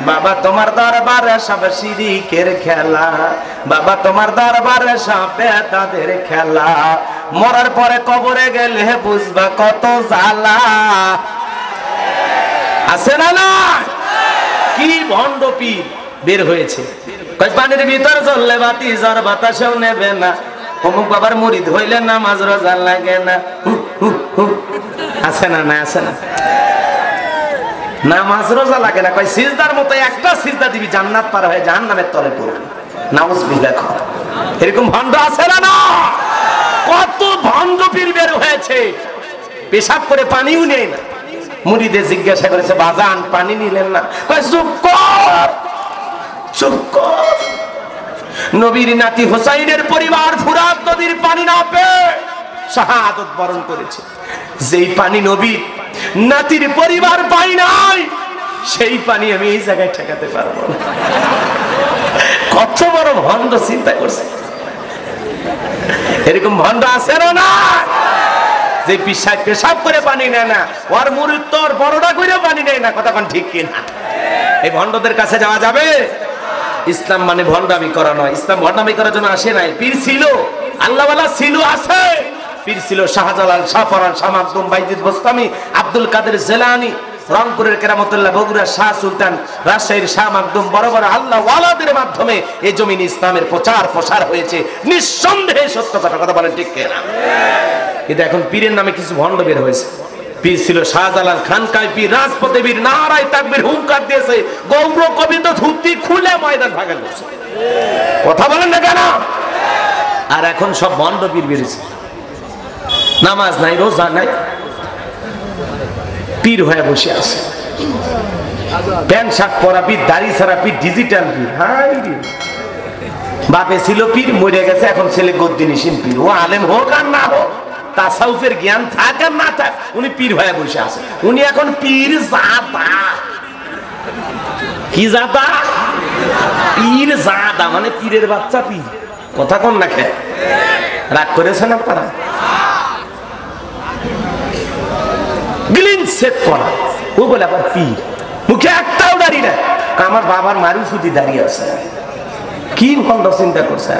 বাবা, তোমার দরবারে সব শিরিকের খেলা। বাবা, তোমার দরবারে সব বেতাদের খেলা। মরার পরে কবরে গেলে বুঝবা কত জ্বালা। আছে না না? কি ভণ্ড পীর? বের হয়েছে। পানির ভিতর চললে বাতি, জ্বর বাতাসেও নেবে না। অমুক বাবার মুড়ি ধইলে নামাজ রোজা লাগে না। আছে না না আছে না। নামাজ রোজা লাগে না। কই সিজদার মতো একটা সিজদা দিবি, জান্নাত পার হয়ে জাহান্নামের তলে। এরকম ভণ্ড আছে না না? কত ভণ্ড পীর বের হয়েছে। পেশাব করে পানিও নেই না। মুড়িদের জিজ্ঞাসা করেছে, বাজান, পানি নিলেন না? কয়, চুপ কর চুপ কর। নবীর নাতি হোসাইনের পরিবার ফুরাত নদীর পানি না পেয়ে শাহাদত বরণ করেছে। যেই পানি নবী নাতির পরিবার পাই নাই, সেই পানি আমি এই জায়গায় ঠেকাতে পারব কত বড় ভণ্ড চিন্তা করছে। এরকম ভণ্ড আছে না যে পিসাব পেশাব করে পানি নেয় না, ওর মুড়ির তোর বড়টা করে পানি নেয় না, কথা ঠিক কিনা? এই ভণ্ডদের কাছে যাওয়া যাবে? ইসলাম মানে ভণ্ডামি করা নয়। ইসলাম ভণ্ডামি করার জন্য আসে নাই। পীর ছিল, আল্লাহওয়ালা ছিল, আছে। পীর ছিল শাহজালাল শাহপরান শাহ বাইজিদ বোস্তামি, আব্দুল কাদের জেলানি, রংপুরের কেরামতুল্লাহ বগুড়া শাহ সুলতান, রাজশাহীর শাহ মাকদুম, বড় বড় আল্লাহ ওয়ালাদের মাধ্যমে এই জমিন ইসলামের প্রচার প্রসার হয়েছে। নিঃসন্দেহে সত্য কথা কথা বলেন ঠিক কেনা? কিন্তু এখন পীরের নামে কিছু ভণ্ড বের হয়েছে। পীর ছিল শাহজালাল খানকায় পীর রাজপথে বীর নারায় তাকবীর হুঙ্কার দিয়েছে। গৌর গোবিন্দ ধুতি খুলে ময়দান ভাগা করছে। কথা বলেন না কেন? আর এখন সব ভণ্ড পীর বেরিয়েছে। নামাজ নাই, রোজা নাই। পীর হয়ে বসে আছে। প্যান্ট, শার্ট পরা পীর, দাড়ি ছাড়া পীর ডিজিটাল পীর। হাই বাপে ছিল পীর, মরে গেছে, এখন ছেলে গদ্দিনী পীর। ও আলেম হোক আর না হোক, তাসাউফের জ্ঞান থাক আর না থাক, উনি পীর হয়ে বসে আছে। উনি এখন পীর জাদা। কি জাদা? পীর জাদা মানে পীরের বাচ্চা পীর। কথা কোন না খেয়ে রাগ করেছেন আপনারা? গ্লিন সেট করা ও বলে আবার পীর মুখে একটাও দাঁড়িয়ে না আমার বাবার মারু সুদি দাঁড়িয়ে আছে কি ভণ্ড চিন্তা করছে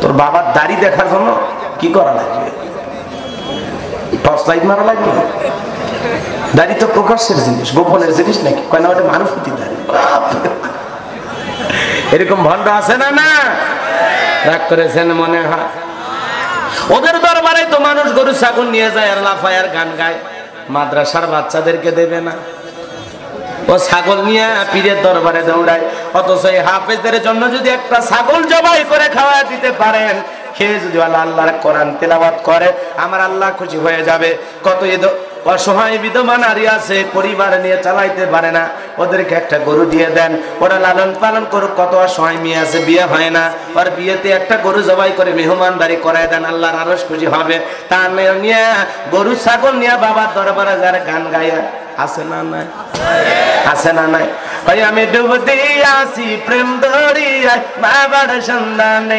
তোর বাবার দাড়ি দেখার জন্য কি করা লাগবে টর্চ লাইট মারা লাগবে দাড়ি তো প্রকাশের জিনিস গোপনের জিনিস নাকি কয় না ওটা মারুফুতি দাড়ি এরকম ভণ্ড আছে না না রাগ করেছেন মনে হয় ওদের দরবারে তো মানুষ গরু ছাগল নিয়ে যায় আর লাফায় আর গান গায় মাদ্রাসার বাচ্চাদেরকে দেবে না। ও ছাগল নিয়ে পীরের দরবারে দৌড়ায়। অথচ এই হাফেজদের জন্য যদি একটা ছাগল জবাই করে খাওয়া দিতে পারেন, খেয়ে যদি আল্লাহ আল্লাহর কোরআন তেলাবাদ করে, আমার আল্লাহ খুশি হয়ে যাবে। কত এ অসহায় বিধবা নারী আছে, পরিবার নিয়ে চালাইতে পারে না। ওদেরকে একটা গরু দিয়ে দেন। ওরা লালন পালন করুক, কত অসহায় মেয়ে আছে, বিয়ে হয় না। ওর বিয়েতে একটা গরু জবাই করে মেহমান বাড়ি করায় দেন, আল্লাহর আরস খুশি হবে। তা নিয়ে গরু, ছাগল নিয়ে বাবার দরবারে যারা গান গায়া আছে না নাই? আছে না নাই? ভাই আমি ডুবতে আসি প্রেম ধরিয়া বাবার সন্ধান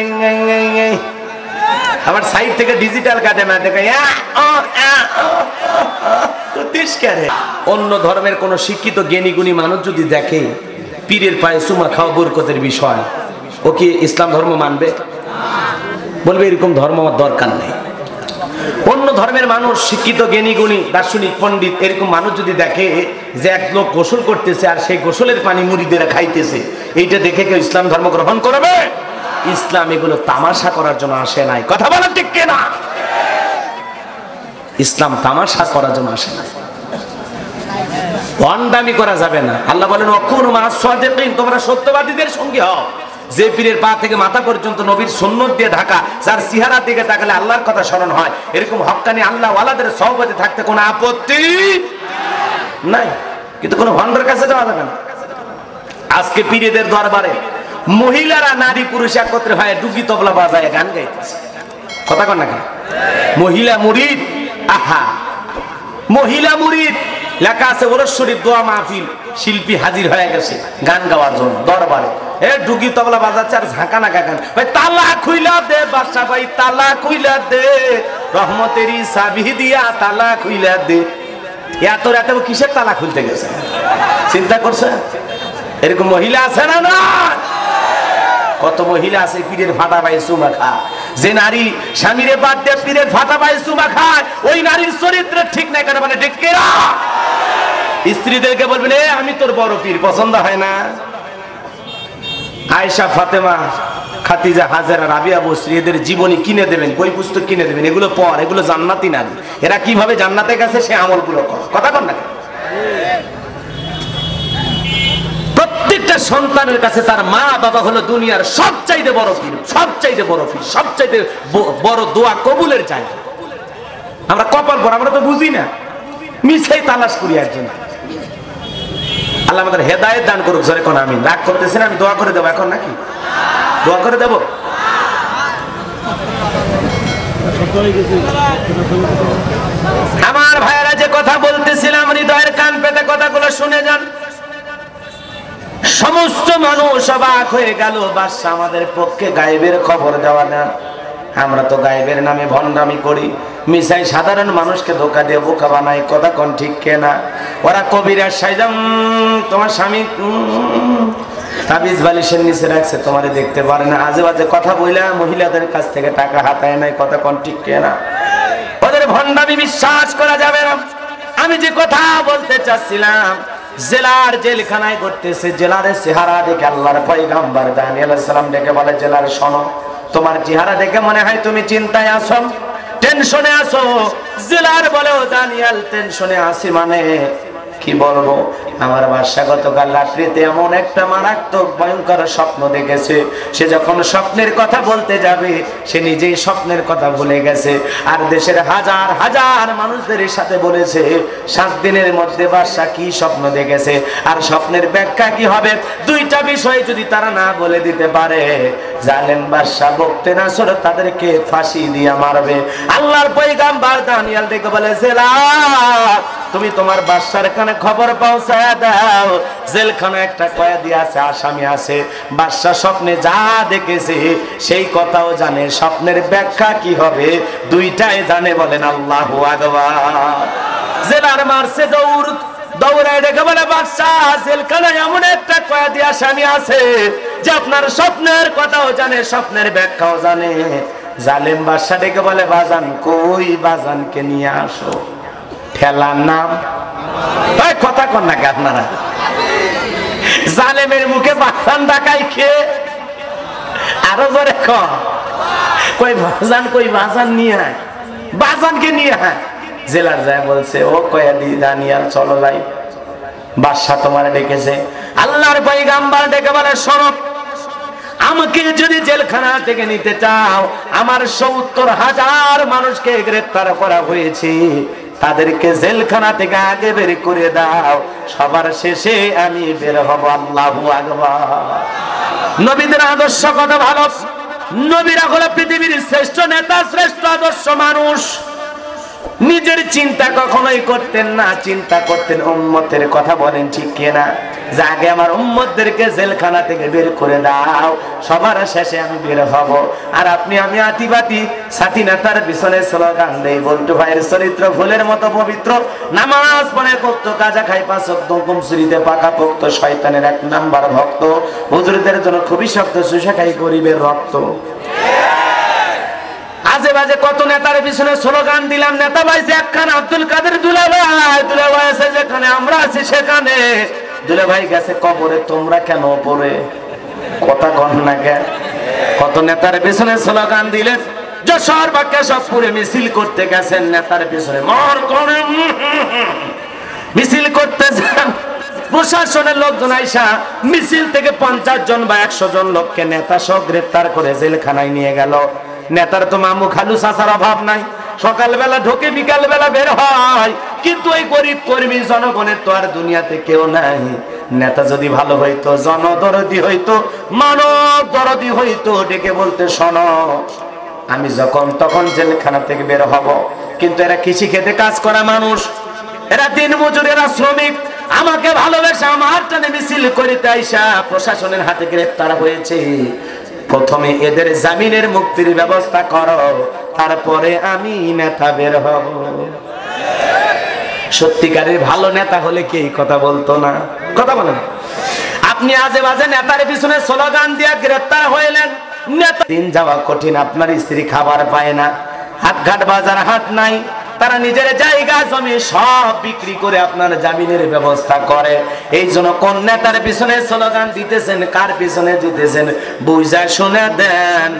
আমার সাইড থেকে ডিজিটাল কাটে না দেখে অন্য ধর্মের কোন শিক্ষিত জ্ঞানী গুণী মানুষ যদি দেখে, পীরের পায়ে সুমা খাওয়া বরকতের বিষয়, ও কি ইসলাম ধর্ম মানবে? বলবে, এরকম ধর্ম আমার দরকার নেই। অন্য ধর্মের মানুষ, শিক্ষিত জ্ঞানী গুণী, দার্শনিক, পণ্ডিত, এরকম মানুষ যদি দেখে যে এক লোক গোসল করতেছে আর সেই গোসলের পানি মুড়িদের খাইতেছে, এইটা দেখে কেউ ইসলাম ধর্ম গ্রহণ করবে? ইসলাম এগুলো তামাশা করার জন্য আসে নাই। কথা বলা ঠিক কিনা? ইসলাম তামাশা করার জন্য আসে না অন্ডামি করা যাবে না। আল্লাহ বলেন অকুন মাসাদিকিন তোমরা সত্যবাদীদের সঙ্গে হও। যে পীরের পা থেকে মাথা পর্যন্ত নবীর সুন্নত দিয়ে ঢাকা, যার সিহারার দিকে তাকালে আল্লাহর কথা স্মরণ হয়, এরকম হক্কানি আল্লাহ ওয়ালাদের সহপতি থাকতে কোনো আপত্তি নাই। কিন্তু কোনো ভণ্ডের কাছে যাওয়া যাবে না। আজকে পীরেদের দরবারে মহিলারা নারী পুরুষ একত্রে হয় ডুগি তবলা বাজায় গান গাইতেছে। কথা কন না মহিলা মুরিদ, আহা। মহিলা মুরিদ, লেখা আছে, ওরস শরীফ দোয়া মাহফিল, শিল্পী হাজির হয়ে গেছে গান গাওয়ার জন্য, দরবারে। এ ডুগি তবলা বাজাচ্ছে আর ঝাঁকা নাকা গান। ভাই, তালা খুইলা দে বাদশা ভাই, তালা খুইলা দে। রহমতেরি সাবি দিয়া তালা খুইলা দে। এত রাতে কিসের তালা খুলতে গেছে? চিন্তা করছে? এরকম মহিলা আছে না না কত মহিলা আছে পীরের ফাটা পায় চুমা খায়। যে নারী স্বামীরে বাদ দিয়ে পীরের ফাটা পায় চুমা খায়, ওই নারীর চরিত্র ঠিক নাই কেন মানে ঠিক কিনা? স্ত্রীদেরকে বলবেন, এ, আমি তোর বড় পীর, পছন্দ হয় না। আয়েশা, ফাতেমা, খাতিজা, হাজারা, রাবিয়া বসরি এদের জীবনী কিনে দেবেন বই পুস্তক কিনে দেবেন, এগুলো পর, এগুলো জান্নাতি নারী। এরা কীভাবে জান্নাতে গেছে সে আমলগুলো কর? কথা কর না প্রত্যেকটা সন্তানের কাছে তার মা বাবা হলো দুনিয়ার সবচাইতে বড় পীর, সবচাইতে বড় পীর, সবচাইতে বড় দোয়া কবুলের জায়গা। আমরা কপাল পর আমরা তো বুঝি না। মিশাই তালাশ করি একজন। আল্লাহ আমাদের হেদায়েত দান করুক আমি রাগ আমি দোয়া করে দেবো এখন নাকি? দোয়া করে দেবো? আমার ভাইয়েরা যে কথা বলতেছিলাম, হৃদয়ের কান পেতে কথাগুলো শুনে যান। সমস্ত মানুষ অবাক হয়ে গেল বাদশা আমাদের পক্ষে গায়েবের খবর দেওয়া না। আমরা তো গায়েবের নামে ভণ্ডামি করি। মিসাই সাধারণ মানুষকে ধোকা দিয়ে বোকা বানাই কথা কোন ঠিক কেনা ওরা কবিরা সাইজাম তোমার স্বামী তাবিজ বালিশের নিচে রাখছে, তোমারে দেখতে পারে না। আজে বাজে কথা বইলা মহিলাদের কাছ থেকে টাকা হাতায় নাই কথা কোন ঠিক কেনা ওদের ভণ্ডামি বিশ্বাস করা যাবে না। আমি যে কথা বলতে চাচ্ছিলাম জেলার জেলখানায় করতেছে জেলার চেহারা দেখে আল্লাহর পয়গাম্বার দানিয়াল সালাম ডেকে বলে, জেলার শোনো, তোমার চেহারা দেখে মনে হয় তুমি চিন্তায় আসো টেনশনে আসো জেলার বলেও দানিয়াল টেনশনে আসি মানে কি বলব? আমার বাসা গতকাল রাত্রিতে এমন একটা মারাত্মক, ভয়ঙ্কর স্বপ্ন দেখেছে। সে যখন স্বপ্নের কথা বলতে যাবে, সে নিজেই স্বপ্নের কথা ভুলে গেছে। আর দেশের হাজার হাজার মানুষদের সাথে বলেছে, সাত দিনের মধ্যে বাদশা কি স্বপ্ন দেখেছে? আর স্বপ্নের ব্যাখ্যা কি হবে? দুইটা বিষয় যদি তারা না বলে দিতে পারে, জালেম বাদশা বকতে না সরে তাদেরকে ফাঁসি দিয়ে মারবে। আল্লাহর পৈগাম্বার দানিয়াল দেখে বলে, জেলা, তুমি তোমার বাদশার কানে খবর পৌঁছায় দাও। জেলখানে একটা কয়েদি আছে, আসামি আছে। বাদশা স্বপ্নে যা দেখেছে, সেই কথাও জানে। স্বপ্নের ব্যাখ্যা কি হবে, দুইটাই জানে বলেন আল্লাহ আকবার। জেলার মারছে দৌড়, দৌড়ায় দেখে বলে, বাদশাহ, জেলখানায় এমন একটা কয়েদি, আসামি আছে, যে আপনার স্বপ্নের কথাও জানে, স্বপ্নের ব্যাখ্যাও জানে। জালেম বাদশাহ ডেকে বলে, বাজান, কই বাজানকে নিয়ে আসো? ঠেলার নাম কথা কন না আপনারা? জালেমের মুখে বাজান ডাকাই খেয়ে আরও জোরে কই বাজান কই বাজান নিয়ে আয়। বাজানকে নিয়ে আয়। জেলার যায় বলছে, ও কয়াদি দানিয়াল, চলো যাই। বাদশাহ তোমার ডেকেছে। আল্লাহর পৈগাম্বার ডেকে বলে সরব আমাকে যদি জেলখানা থেকে নিতে চাও, আমার সত্তর হাজার মানুষকে গ্রেপ্তার করা হয়েছে। তাদেরকে জেলখানা থেকে আগে বের করে দাও। সবার শেষে আমি বের হব, আল্লাহু আকবার। নবীদের আদর্শ কত ভালো? নবীরা হলো পৃথিবীর শ্রেষ্ঠ নেতা, শ্রেষ্ঠ আদর্শ মানুষ। নিজের চিন্তা কখনোই করতেন না, চিন্তা করতেন উম্মতের কথা বলেন ঠিক কিনা? যে আগে আমার উম্মতদেরকে জেলখানা থেকে বের করে দাও, সবার শেষে আমি বের হব। আর আপনি, আমি আতিবাতি সাথী নেতার পিছনে স্লোগান দেই, বল্টু ভাইয়ের চরিত্র ফুলের মতো পবিত্র। নামাজ পড়ে ভক্ত কাজা খাই পাঁচ দম শ্রীতে পাকা ভক্ত শয়তানের এক নাম্বার ভক্ত। হুজুরদের জন্য খুবই শক্ত সুশাখাই গরিবের রক্ত। আজে বাজে কত নেতার পিছনে স্লোগান দিলাম, নেতা পাইছে একখান আব্দুল কাদের দুলা ভাই দুলা ভাই আছে যেখানে, আমরা আছি সেখানে। দুলা ভাই গেছে কবরে, তোমরা কেন পড়ে কথা কন না কে? কত নেতার পিছনে স্লোগান দিলেন, যশোর বা কেশবপুরে মিছিল করতে গেছেন নেতার পিছনে। মর করে মিছিল করতে যান, প্রশাসনের লোকজন আইসা মিছিল থেকে পঞ্চাশ জন বা একশো জন লোককে নেতা সহ গ্রেপ্তার করে জেলখানায় নিয়ে গেল। নেতার তো মামু খালু চাষার অভাব নাই। সকালবেলা ঢোকে, বিকালবেলা বের হয়। কিন্তু ওই গরিব কর্মী জনগণের তো আর দুনিয়াতে কেউ নাই। নেতা যদি ভালো হইতো, জনদরদি হইতো, মানব দরদি হইতো, ডেকে বলতে শোনো, আমি যখন তখন জেলখানা থেকে বের হব। কিন্তু এরা কৃষি খেতে কাজ করা মানুষ। এরা দিন মজুর, এরা শ্রমিক। আমাকে ভালোবেসে আমার টানে মিছিল করিতে আইসা প্রশাসনের হাতে গ্রেপ্তার হয়েছে। প্রথমে এদের জামিনের মুক্তির ব্যবস্থা করো, তারপরে আমি নেতা বের হব। সত্যিকারের ভালো নেতা হলে কি কথা বলতো না? কথা বলেন আপনি আজে বাজে নেতার পিছনে স্লোগান দিয়া গ্রেপ্তার হইলেন। নেতা দিন যাওয়া কঠিন, আপনার স্ত্রী খাবার পায় না। হাটঘাট বাজার হাট নাই। তারা নিজের জায়গা জমি সব বিক্রি করে আপনার জামিনের ব্যবস্থা করে। এই জন্য কোন নেতার পিছনে স্লোগান দিতেছেন, কার পিছনে দিতেছেন, বুঝা শুনে দেন।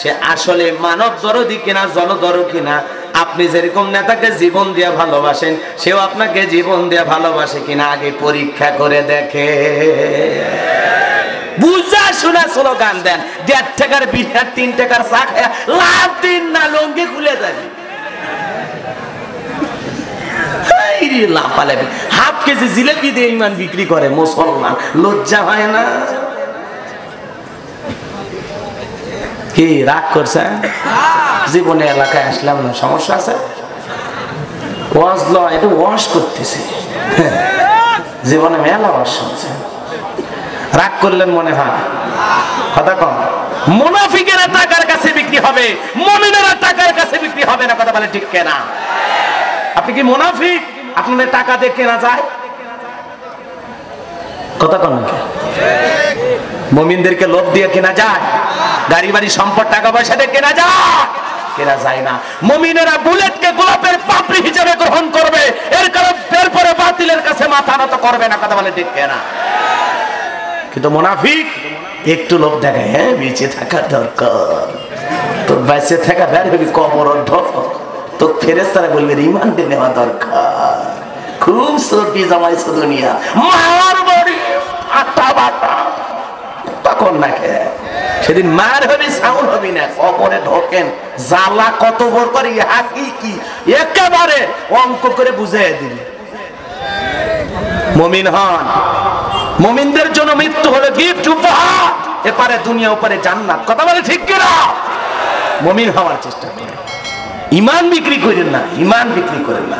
সে আসলে মানব দরদি কিনা, জলদর কিনা, আপনি যেরকম নেতাকে জীবন দিয়ে ভালোবাসেন, সেও আপনাকে জীবন দিয়ে ভালোবাসে কিনা, আগে পরীক্ষা করে দেখে। বুঝা শোনা স্লোগান দেন, দেড় টাকার বিহার তিন টাকার চা খায়, লাভ দিন না, লঙ্গি খুলে যাবে। লাফালাফি হাফ কেজি জিলেপি দিয়ে ইমান বিক্রি করে মুসলমান। লজ্জা হয় না? কি রাগ করছে জীবনে এলাকায় আসলাম না, সমস্যা আছে? ল, এটা ওয়াশ করতেছে। জীবনে মেলা ওয়াশ রাগ করলেন মনে হয়। কথা কম। মুনাফিকেরা টাকার কাছে বিক্রি হবে, মমিনেরা টাকার কাছে বিক্রি হবে না, কথা বলে ঠিক কেনা? আপনি কি মুনাফিক? আপনাদের টাকা দিয়ে কেনা যায়? কথা কন মমিনদেরকে লোভ দিয়ে কেনা যায়? গাড়ি বাড়ি সম্পদ টাকা পয়সা দিয়ে কেনা যায়? কেনা যায় না। মমিনেরা বুলেটকে গোলাপের পাপড়ি হিসেবে গ্রহণ করবে। এর এরপরে বাতিলের কাছে মাথা নত করবে না, কথা বলে ঠিক কেনা? কিন্তু মুনাফিক, একটু লোভ দেখায় হ্যাঁ বেঁচে থাকার দরকার। তোর বেঁচে থাকা বের হবি কবর ঢক তো ফেরেস্তারা বলবে, রিমান্ডে নেওয়া দরকার। খুব মার তখন সেদিন মার হবি সাউন্ড হবি না, কবরে ঢোকেন, জ্বালা কত বড় করে হাকি কি একেবারে অঙ্ক করে বুঝাই দিবি মমিন হন। মমিনদের জন্য মৃত্যু হলো গিফট উপহার। এপারে দুনিয়া উপরে জান্নাত। কথা বলে ঠিক কিনা? মমিন হওয়ার চেষ্টা করেন। ইমান বিক্রি করেন না, ইমান বিক্রি করেন না।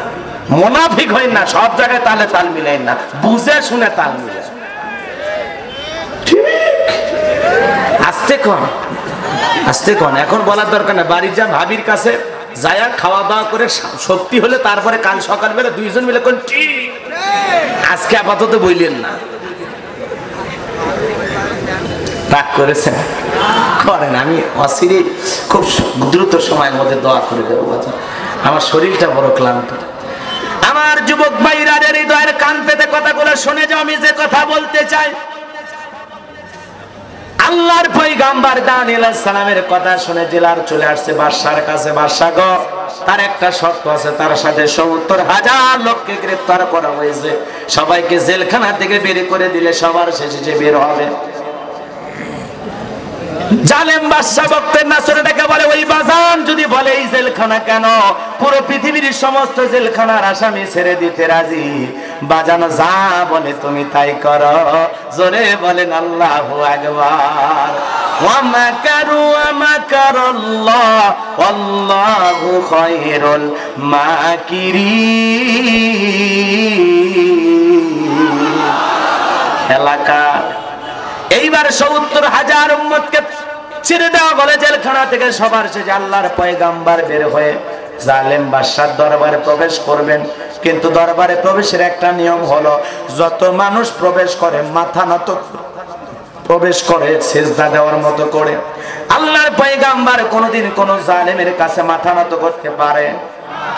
মোনাফিক হইন না, সব জায়গায় তালে তাল মিলেন না, বুঝে শুনে তাল মিলে আসতে কন আসতে কন, এখন বলার দরকার না বাড়ির যা ভাবির কাছে যায়া খাওয়া দাওয়া করে শক্তি হলে তারপরে কাল সকালবেলা দুইজন মিলে কোন, ঠিক। আজকে আপাতত বইলেন না। রাগ করেছেন? করেন, আমি অসিরে খুব দ্রুত সময়ের মধ্যে দোয়া করে দেবো। আমার শরীরটা বড় ক্লান্ত। আমার যুবক ভাইরা হৃদয়ের কান পেতে কথাগুলো শুনে যাও, আমি যে কথা বলতে চাই। আল্লাহর পৈগাম্বার দানিয়েল সালামের কথা শুনে জেলার চলে আসছে বাদশার কাছে, বাদশা গো, তার একটা শর্ত আছে, তার সাথে সত্তর হাজার লোককে গ্রেফতার করা হয়েছে। সবাইকে জেলখানা থেকে বের করে দিলে সবার শেষে যে বের হবে। জালেম বাদশা ভক্তের নাসর এটাকে বলে, ওই বাজান, যদি বলে এই জেলখানা কেন? পুরো পৃথিবীর সমস্ত জেলখানার আসামি ছেড়ে দিতে রাজি। বাজানো, যা বলে তুমি তাই করো। জোরে বলেন আল্লাহ আকবার। ওয়ামাকারু আমাকারুল্লাহ আল্লাহু খায়রুল মাকিরিন। এলাকা এইবার সত্তর হাজার উম্মতকে ছেড়ে দেওয়া বলে জেলখানা থেকে সবার শেষে আল্লাহর পয়গাম্বার বের হয়ে জালেম বাদশার দরবারে প্রবেশ করবেন। কিন্তু দরবারে প্রবেশের একটা নিয়ম হলো, যত মানুষ প্রবেশ করে, মাথা নত প্রবেশ করে, সেজদা দেওয়ার মতো করে। আল্লাহর পয়গাম্বার কোনোদিন কোন জালেমের কাছে মাথা নত করতে পারে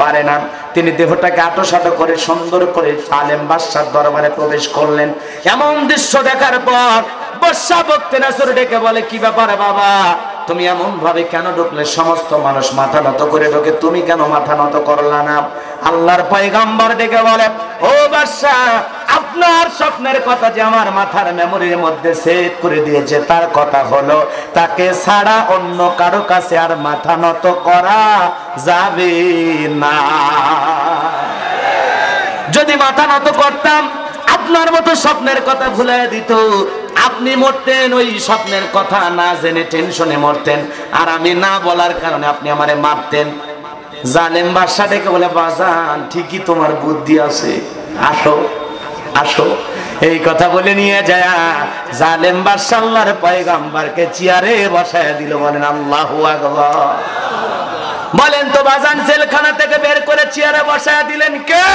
পারে না। তিনি দেহটাকে আটোসাটো করে, সুন্দর করে আলেম বাদশার দরবারে প্রবেশ করলেন। এমন দৃশ্য দেখার পর তুমি এমন ভাবে কেন ঢুকলে? সমস্ত মানুষ মাথা নত করে ঢোকে। তুমি কেন মাথা নত করলা আল্লাহর পয়গাম্বার ডেকে বলে, ও বাদশা, আপনার স্বপ্নের কথা যে আমার মাথার মেমোরির মধ্যে সেভ করে দিয়েছে, তার কথা হলো, তাকে ছাড়া অন্য কারও কাছে আর মাথা নত করা যাবে না। যদি মাথা নত করতাম আপনার মতো স্বপ্নের কথা ভুলাই দিত। আপনি মরতেন, ওই স্বপ্নের কথা না জেনে টেনশনে মরতেন। আর আমি না বলার কারণে আপনি আমারে মারতেন। জালেম বাদশা ডেকে বলে, বাজান, ঠিকই তোমার বুদ্ধি আছে। আসো আসো। এই কথা বলে নিয়ে যায়। জালেম বাদশা আল্লাহর পয়গাম্বারকে চেয়ারে বসায় দিল, বলেন, আল্লাহু বলেন তো, বাজান, জেলখানা থেকে বের করে চেয়ারে বসায় দিলেন কে?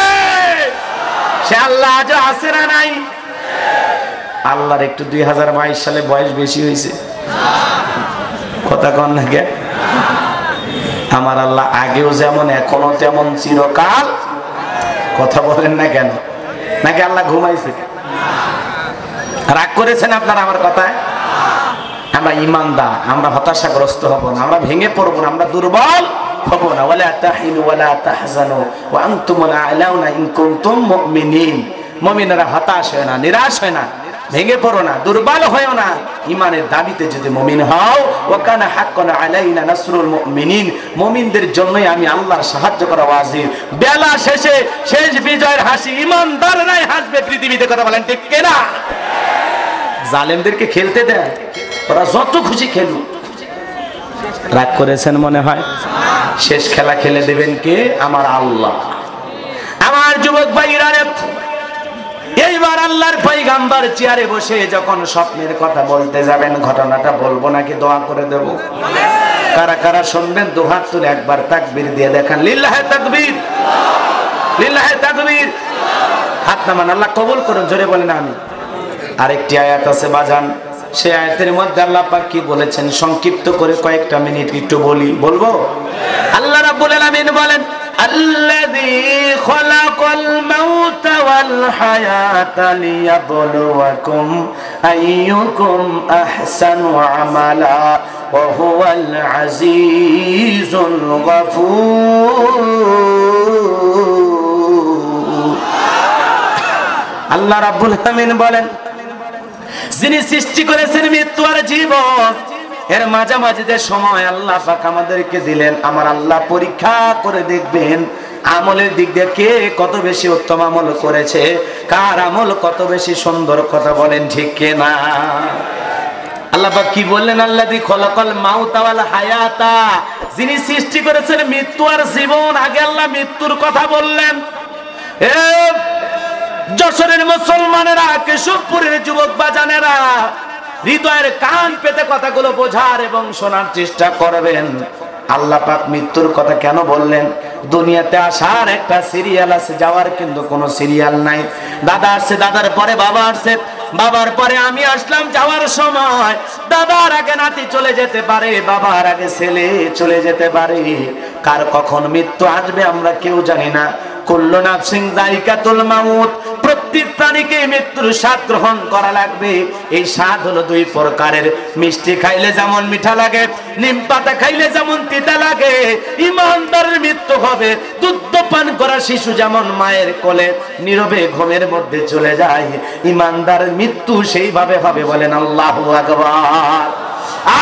সে আল্লাহ আজ আছে না নাই? আল্লাহর একটু দুই হাজার বাইশ সালে বয়স বেশি হয়েছে। কথা কন না কে? আমার আল্লাহ আগেও যেমন এখনও তেমন চিরকাল কথা বলেন না কেন? নাকি আল্লাহ ঘুমাইছে? রাগ করেছেন আপনারা আমার কথায়? আমরা ইমানদার, আমরা হতাশাগ্রস্ত হব না, আমরা ভেঙে পড়ব না, আমরা দুর্বল। না। ওয়ালা তাহিনু ওয়ালা তাহজানু। ওয়া আলাউনা ইন কুনতুম মুমিনিন। মুমিনরা হতাশ হয় না, নিরাশ হয় না, ভেঙে পড়ো না, দুর্বল না। ইমানের দাবিতে যদি মুমিন হও নাসরুল জন্যই আমি আল্লাহর সাহায্য করা বেলা শেষে শেষ বিজয়ের হাসি ইমানদাররাই হাসবে পৃথিবীতে, কথা বলেন ঠিক কেনা? জালেমদেরকে খেলতে দেয়, ওরা যত খুশি খেলুক। রাগ করেছেন মনে হয়? শেষ খেলা খেলে দেবেন কে? আমার আল্লাহ। আমার যুবক ভাইরা এইবার আল্লাহর পৈগাম্বার চেয়ারে বসে যখন স্বপ্নের কথা বলতে যাবেন, ঘটনাটা বলব নাকি দোয়া করে দেব? কারা কারা শুনবেন দুহাত তুলে একবার তাকবীর দিয়ে দেখান। লিল্লাহে তাকবীর। লিল্লাহে তাকবীর। হাত নামান, আল্লাহ কবুল করুন, জোরে বলেন আমি আরেকটি আয়াত আছে, বাজান। সেই আয়াতের মধ্যে আল্লাহ পাক কি বলেছেন? সংক্ষিপ্ত করে কয়েকটা মিনিট একটু বলি, বলব? আল্লাহ রাব্বুল আলামিন বলেন, আল্লাযী খলাকাল মাউতা ওয়াল হায়াতা লিয়াবলুয়াকুম আইয়ুকুম আহসানু আমালা, ওয়া হুয়াল আজিজুল গফুর. আল্লাহ রাব্বুল আলামিন বলেন যিনি সৃষ্টি করেছেন মৃত্যু আর জীবন, এর মাঝামাঝি যে সময় আল্লাহ পাক আমাদেরকে দিলেন। আমার আল্লাহ পরীক্ষা করে দেখবেন, আমলের দিক দিয়ে কে কত বেশি উত্তম আমল করেছে, কার আমল কত বেশি সুন্দর কথা বলেন ঠিক কে না? আল্লাহ কি বললেন? আল্লাহ দি খলকল মাউতা ওয়াল হায়াতা। যিনি সৃষ্টি করেছেন মৃত্যু আর জীবন, আগে আল্লাহ মৃত্যুর কথা বললেন। যশোরের মুসলমানেরা, কেশবপুরের যুবক বাজানেরা, হৃদয়ের কান পেতে কথাগুলো বোঝার এবং শোনার চেষ্টা করবেন। আল্লাহ পাক মৃত্যুর কথা কেন বললেন? দুনিয়াতে আসার একটা সিরিয়াল আছে, যাওয়ার কিন্তু কোনো সিরিয়াল নাই। দাদা আসছে, দাদার পরে বাবা আসছে। বাবার পরে আমি আসলাম যাওয়ার সময়। দাদার আগে নাতি চলে যেতে পারে, বাবার আগে ছেলে চলে যেতে পারে। কার কখন মৃত্যু আসবে আমরা কেউ জানি না। প্রত্যেক প্রাণীকে মৃত্যুর স্বাদ গ্রহণ করা লাগবে। এই স্বাদ হলো দুই প্রকারের। মিষ্টি খাইলে যেমন মিঠা লাগে, নিম পাতা খাইলে যেমন তিতা লাগে, ইমানদারের মৃত্যু হবে। দুধ পান করা শিশু যেমন মায়ের কোলে, নীরবে ঘুমের মধ্যে চলে যায়। ইমানদারের মৃত্যু সেইভাবে হবে বলেন আল্লাহু আকবার।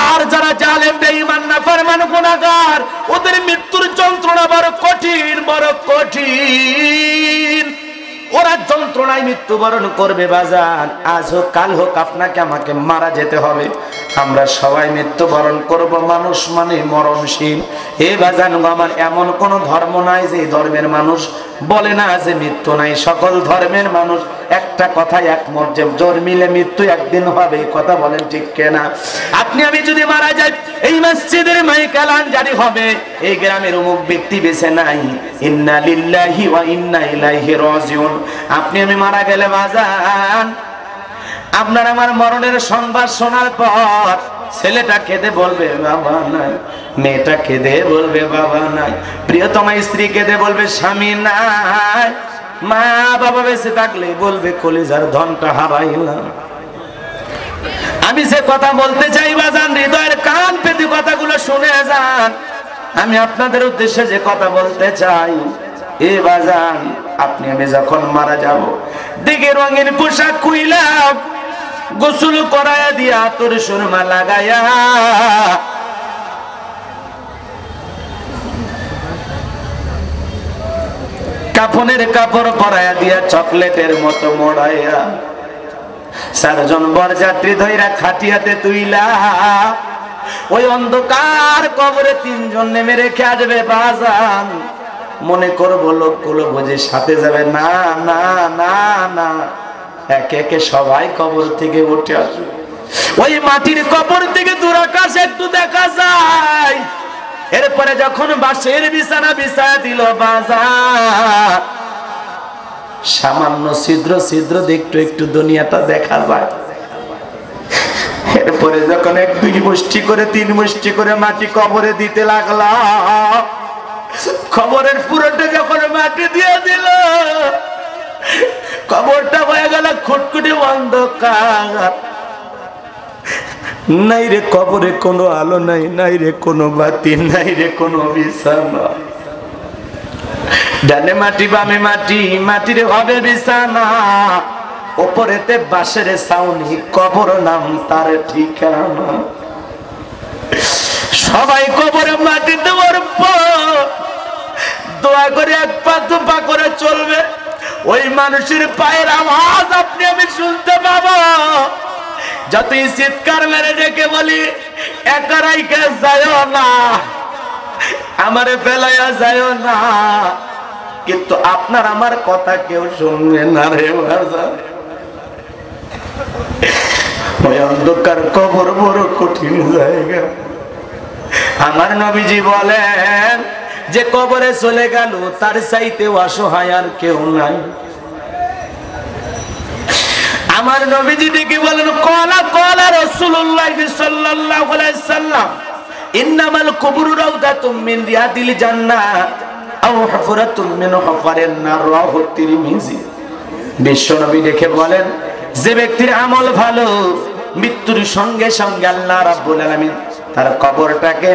আর যারা জালেম বেঈমান না ফরমান গুনাহগার ওদের মৃত্যুর যন্ত্রণা বড় কঠিন বড় কঠিন। ওরা যন্ত্রণায় মৃত্যুবরণ করবে, বাজান। আজ হোক, কাল হোক, আপনাকে আমাকে মারা যেতে হবে। আমরা সবাই মৃত্যুবরণ করব, মানুষ মানে মরণশীল। এ বাজান আমার এমন কোন ধর্ম নাই যে ধর্মের মানুষ বলে না যে মৃত্যু নাই। সকল ধর্মের মানুষ একটা কথা একমত যে জোর মিলে মৃত্যু একদিন হবে, এই কথা বলেন ঠিক কেনা? আপনি, আমি যদি মারা যাই, এই মসজিদের মাইকালান জারি হবে, এই গ্রামের অমুক ব্যক্তি বেছে নাই। ইন্না লিল্লাহি ওয়া ইন্না ইলাইহি রাজিউন। আপনি আমি মারা গেলে বাজান। আপনার আমার মরণের সংবাদ শোনার পর ছেলেটা কেঁদে বলবে, বাবা নাই। মেয়েটা কেঁদে বলবে, বাবা নাই। প্রিয়তমা স্ত্রী কেঁদে বলবে, স্বামী নাই। মা বাবা বেঁচে থাকলে বলবে, কলিজার ধনটা হারাইলাম। আমি যে কথা বলতে চাই বাজান, হৃদয়ের কান পেতে কথাগুলো শুনে যান। আমি আপনাদের উদ্দেশ্যে যে কথা বলতে চাই এ বাজান, আপনি, আমি যখন মারা যাব দিকে রঙের পোশাক খুইলাম গোসল করায়া দিয়া তোর সুরমা লাগায়া। কাফনের কাপড় পরায়া দিয়া চকলেটের মতো মোড়াইয়া চারজন বরযাত্রী ধইরা খাটিয়াতে তুইলা। ওই অন্ধকার কবরে তিনজন নেমে রেখে আসবে বাজান। মনে করব লোকগুলো বুঝে সাথে যাবে। না না না না। একে একে সবাই কবর থেকে উঠে আসবে। ওই মাটির কবর থেকে দূরাকাশ একটু দেখা যায়। এরপরে যখন বাসের বিছানা বিছায় দিল বাজার সামান্য ছিদ্র ছিদ্র একটু একটু দুনিয়াটা দেখা যায়। এরপরে যখন এক দুই মুষ্টি করে, তিন মুষ্টি করে মাটি কবরে দিতে লাগলা খবরের পুরোটা যখন মাটি দিয়ে দিল, খবরটা হয়ে গেল খুটকুটি অন্ধকার। নাই রে কবরে কোনো আলো নাই নাই রে কোনো বাতি, নাই রে কোনো বিছানা। ডানে মাটি, বামে মাটি, মাটির হবে বিছানা। ওপরেতে বাঁশের সাউনি কবর নাম তার ঠিকানা। সবাই কবরে মাটি দেওয়ার পর দোয়া করে এক পা দু পা করে চলবে। ওই মানুষের পায়ের আওয়াজ আপনি আমি শুনতে পাবো। যতই চিৎকার মেরে ডেকে বলি একারাই কে যায় না। আমারে ফেলাইয়া যায় না। কিন্তু আপনার আমার কথা কেউ শুনবে না রে ওই অন্ধকার কবর বড় কঠিন জায়গা। আমার নবীজি বলেন যে কবরে চলে গেল, তার চাইতে অসহায় আর কেউ নাই। আমার নবীজি ডেকে বলেন, কলা কলা রসুল্লাহ ইন্নামাল বিশ্বনবী দেখে বলেন, যে ব্যক্তির আমল ভালো, মৃত্যুর সঙ্গে সঙ্গে আল্লাহ রাব্বুল আলামিন তার কবরটাকে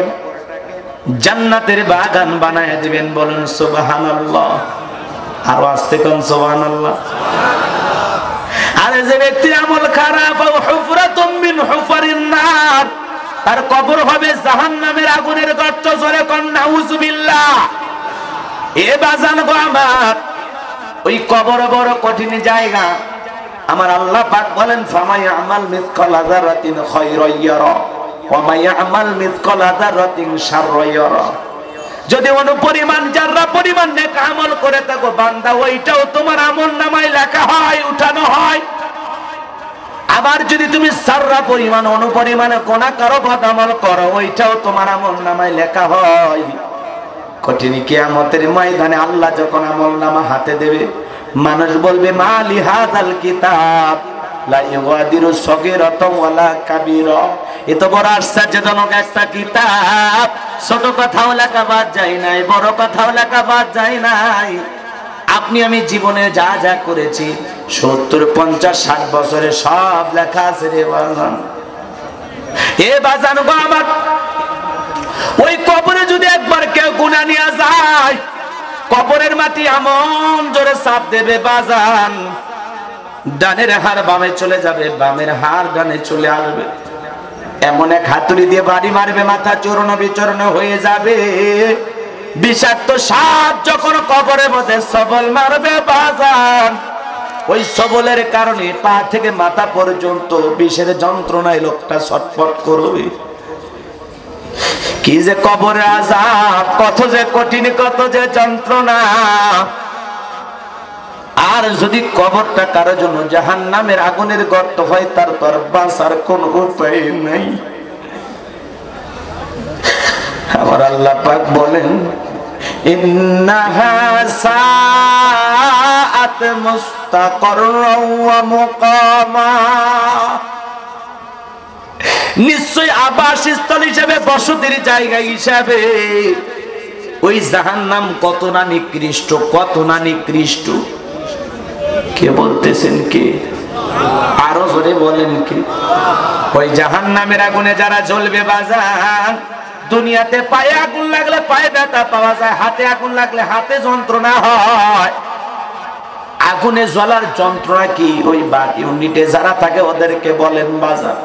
জান্নাতের বাগান বানায় দিবেন বলেন সুবহানাল্লাহ। আরও আসতে কোন সুবহানাল্লাহ। আরে যে ব্যক্তির আমল খারাপ তার কবর হবে জাহান্নামের আগুনের গর্ত জলে কোন, নাউজুবিল্লাহ। এ বাজান গো আমার, ওই কবর বড় কঠিন জায়গা। আমার আল্লাহ পাক বলেন ফামাই আমাল মিসকাল যারাতিন খায়রাইয়ারা যদি অনুপরিমাণ যারা পরিমাণ নেক আমল করে থাকো, বান্দা, ওইটাও তোমার আমল নামায় লেখা হয়, উঠানো হয়। আবার যদি তুমি সাররা পরিমাণ অনুপরিমাণে কোনা কারও আমল করো, ওইটাও তোমার আমল নামায় লেখা হয়। কঠিন কিয়ামতের ময়দানে আল্লাহ যখন আমল নামা হাতে দেবে, মানুষ বলবে, মা লিহাজাল কিতাব, লা ইউগাদিরু সগীরাতাও ওয়ালা কাবীরা। এত বড় আশ্চর্যজনক একটা কিতাব। ছোট কথাও লেখা বাদ যায় নাই, বড় কথাও লেখা বাদ যায় নাই। আপনি আমি জীবনে যা যা করেছি, সত্তর, পঞ্চাশ, ষাট বছরে সব লেখা আছে রে বাজান এ বাজান গো আমার, ওই কবরে যদি একবার কেউ গুণা নিয়ে যায়, কবরের মাটি এমন জোরে চাপ দেবে বাজান। ডানের হার বামে চলে যাবে, বামের হার ডানে চলে আসবে। এমন এক হাতুড়ি দিয়ে বাড়ি মারবে, মাথা চরণ বিচরণ হয়ে যাবে। বিষাক্ত সাপ যখন কবরের মধ্যে সবল মারবে বাজান। ওই সবলের কারণে পা থেকে মাথা পর্যন্ত বিষের যন্ত্রণায় লোকটা ছটফট করবে। কি যে কবরে আজাব, কত যে কঠিন, কত যে যন্ত্রণা। আর যদি কবরটা কারোর জন্য জাহান নামের আগুনের গর্ত হয়, তার তোর বাঁচার কোন উপায় নাই। আমার আল্লাহ পাক বলেন ইন্নাহা সাআত মুস্তাকাররা ওয়া আবাসস্থল হিসেবে, বসতির জায়গা হিসাবে ওই জাহান্নাম কত না নিকৃষ্ট, কত না নিকৃষ্ট। কে বলতেছেন কে? আরও জোরে বলেন কি? ওই জাহান নামের আগুনে যারা জ্বলবে বাজান দুনিয়াতে পায়ে আগুন লাগলে পায়ে ব্যথা পাওয়া যায়, হাতে আগুন লাগলে হাতে যন্ত্রণা হয়। আগুনে জ্বলার যন্ত্রণা কি? ওই বাক ইউনিটে যারা থাকে ওদেরকে বলেন বাজার।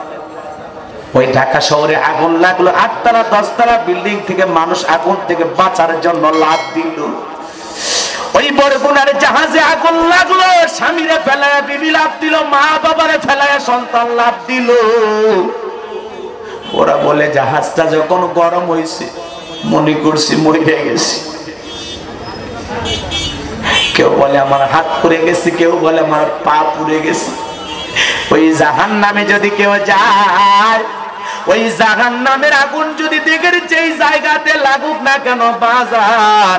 ওই ঢাকা শহরে আগুন লাগল, আটতলা, দশতলা বিল্ডিং থেকে মানুষ আগুন থেকে বাঁচার জন্য লাভ দিল। ওই বরগুনার জাহাজে আগুন লাগল, স্বামীরে ফেলায় বিবি লাভ দিল, মা বাবারে ফেলায় সন্তান লাভ দিল। ওরা বলে, জাহাজটা যখন গরম হয়েছে মনে করছি মরে গেছি। কেউ বলে, আমার হাত পুড়ে গেছে। কেউ বলে, আমার পা পুড়ে গেছে। ওই জাহান নামে যদি কেউ যায়, ওই জাহান নামের আগুন যদি দেখে যেই জায়গাতে লাগুক না কেন, বাজার।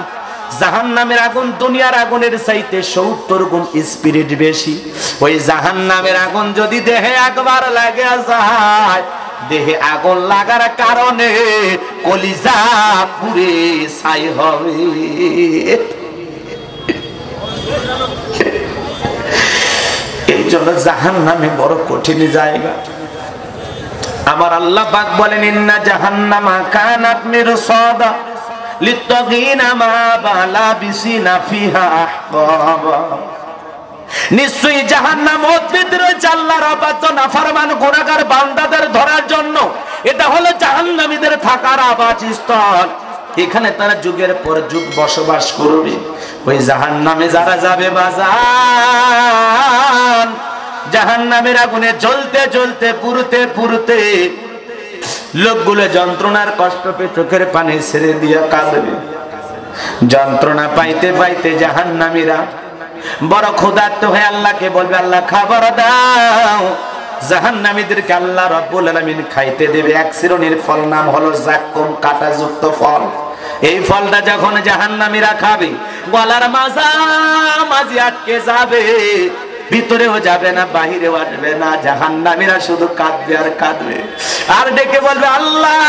জাহান নামের আগুন দুনিয়ার আগুনের চাইতে সত্তর গুণ স্পিরিট বেশি। ওই জাহান আগুন যদি দেহে একবার লাগে যায়, দেহে আগুন লাগার কারণে কলিজা পুরে ছাই হবে। এই জন্য জাহান নামে বড় কঠিন জায়গা। আমার আল্লাহ পাক বলেন, ইন্না জাহান্নামা কানাত মিরসাদা। লিত্তাগিনা মা বালা বিসিনা ফিহা নিশ্চয়ই জাহান্নাম উদ্ভিদ রয়েছে আল্লাহর অবাধ্য নাফরমান গুনাহগার বান্দাদের ধরার জন্য। এটা হলো জাহান্নামীদের থাকার আবাসস্থল এখানে তারা যুগের পর যুগ বসবাস করবে। ওই জাহান্নামে যারা যাবে বাজান, জাহান্নামের আগুনে জ্বলতে জ্বলতে পুরতে পুরতে লোকগুলো যন্ত্রণার কষ্ট পেয়ে চোখের পানি ছেড়ে দিয়ে কাঁদবে। যন্ত্রণা পাইতে পাইতে জাহান্নামীরা বড় ক্ষুধার্ত হয়ে আল্লাহকে বলবে, আল্লাহ, খাবার দাও। জাহান্নামীদেরকে আল্লাহ রব্বুল আলামিন খাইতে দেবে। এক শ্রেণির ফল নাম হলো জাক্কুম কাঁটাযুক্ত ফল। এই ফলটা যখন জাহান্নামীরা খাবে, গলার মাজা মাঝি আটকে যাবে। ভিতরেও যাবে না, বাহিরেও আসবে না, জাহান্নামীরা শুধু কাঁদবে আর কাঁদবে। আর ডেকে বলবে, আল্লাহ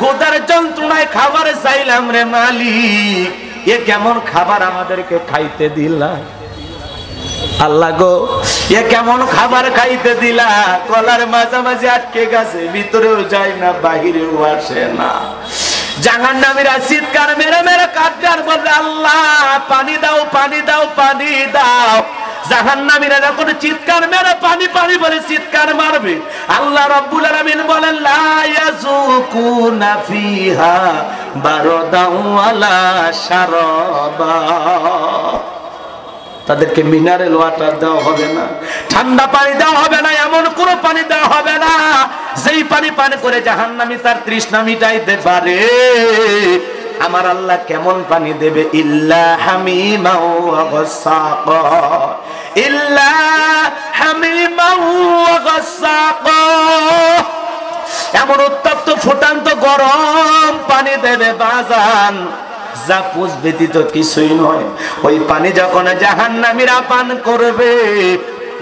খোদার যন্ত্রণায় খাবার চাইলাম রে মালিক। এ কেমন খাবার আমাদেরকে খাইতে দিলা? আল্লাহ গো, এ কেমন খাবার খাইতে দিলা? কলার মাঝামাঝি আটকে গেছে, ভিতরেও যায় না, বাহিরেও আসে না। জাহান নামীরা চিৎকার মেরে মেরে কাঁদবে আর বলবে, আল্লাহ, পানি দাও পানি দাও পানি দাও। চিৎকার পানি পানি বলে চিৎকার মারবে, আল্লাহ লা তাদেরকে মিনারেল ওয়াটার দেওয়া হবে না, ঠান্ডা পানি দেওয়া হবে না, এমন কোন পানি দেওয়া হবে না, যেই পানি পানি করে জাহান্নামী তার তৃষ্ণা মিটাইতে পারে। আমার আল্লাহ কেমন পানি দেবে? ইল্লা হামিমা ওয়া গাসাকা। ইল্লা حميما وغساقا এমন উত্তপ্ত ফুটান্ত গরম পানি দেবে বাজান। যা পুষ ব্যতীত কিছুই নয়। ওই পানি যখন জাহান্নামীরা পান করবে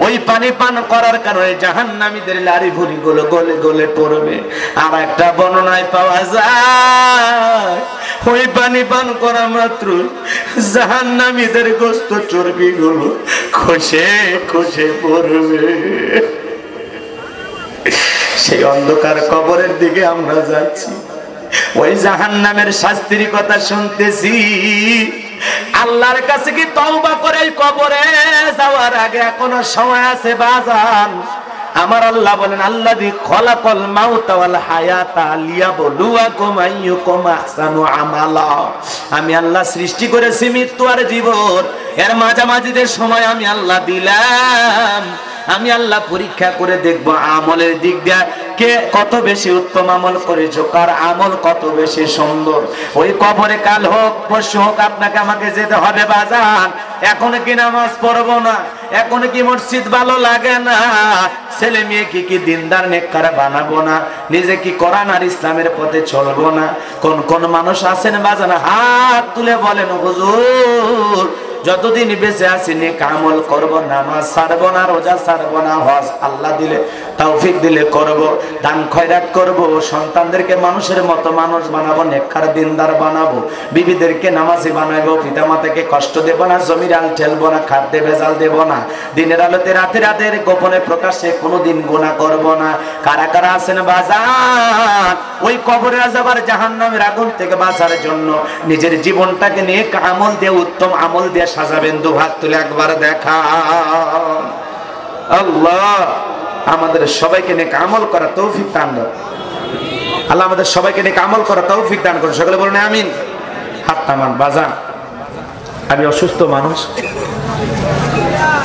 ওই পানি পান করার কারণে জাহান্নামীদের লারি ভুরি গুলো গলে গলে পড়বে। আর একটা বর্ণনায় পাওয়া যায়, ওই পানি পান করা মাত্র জাহান্নামীদের গোস্ত চর্বি গুলো খসে খসে পড়বে। সেই অন্ধকার কবরের দিকে আমরা যাচ্ছি। ওই জাহান নামের শাস্তির কথা শুনতেছি। আল্লাহর কাছে কি তওবা করে কবরে? যাওয়ার আগে এখনও সময় আছে বাজান? আমার আল্লাহ বলেন আল্লাহ দি খলাকল মাউতা ওয়াল লিয়া লিয়াবলুয়াকুম আইয়ুকুম আহসানু আমালা। আমি আল্লাহ সৃষ্টি করেছি মৃত্যু আর জীবন। এর মাঝামাঝিদের সময় আমি আল্লাহ দিলাম। আমি আল্লাহ পরীক্ষা করে দেখব আমলের দিক দিয়ে কে কত বেশি উত্তম আমল করেছ, কার আমল কত বেশি সুন্দর। ওই কবরে কাল হোক, পরশু হোক, আপনাকে আমাকে যেতে হবে বাজান এখন কি নামাজ পড়ব না? এখন কি মসজিদ ভালো লাগে না? ছেলে মেয়ে কি কি দিনদার নেককার বানাবো না? নিজে কি কোরআন আর ইসলামের পথে চলবো না? কোন কোন মানুষ আছেন বাজান হাত তুলে বলেন, হুজুর যতদিন বেঁচে আছি, নেক আমল করব, নামাজ ছাড়বো না, রোজা ছাড়বো না, হজ আল্লাহ দিলে তৌফিক দিলে করব, দান খয়রাত করব, সন্তানদেরকে মানুষের মতো মানুষ বানাবো, নেককার দিনদার বানাবো, বিবিদেরকে নামাজি বানাবো, পিতামাতাকে কষ্ট দেব না, জমির আল ঠেলবো না, খাদ্যে ভেজাল দেব না, দিনের আলোতে রাতে রাতের গোপনে প্রকাশে কোনোদিন গোনা করব না। কারা কারা আছেন বাজার? ওই কবরের আজাবার জাহান্নামের আগুন থেকে বাঁচার জন্য নিজের জীবনটাকে নিয়ে আমল দিয়ে, উত্তম আমল দিয়ে সাজাবেন। দু হাত তুলে একবার দেখা আল্লাহ! আমাদের সবাইকে নিয়ে আমল করা তৌফিক দান করো। আল্লাহ আমাদের সবাইকে নিয়ে আমল করা তৌফিক দান করুন। সকলে বলুন আমিন। হাত তামান বাজান। আমি অসুস্থ মানুষ।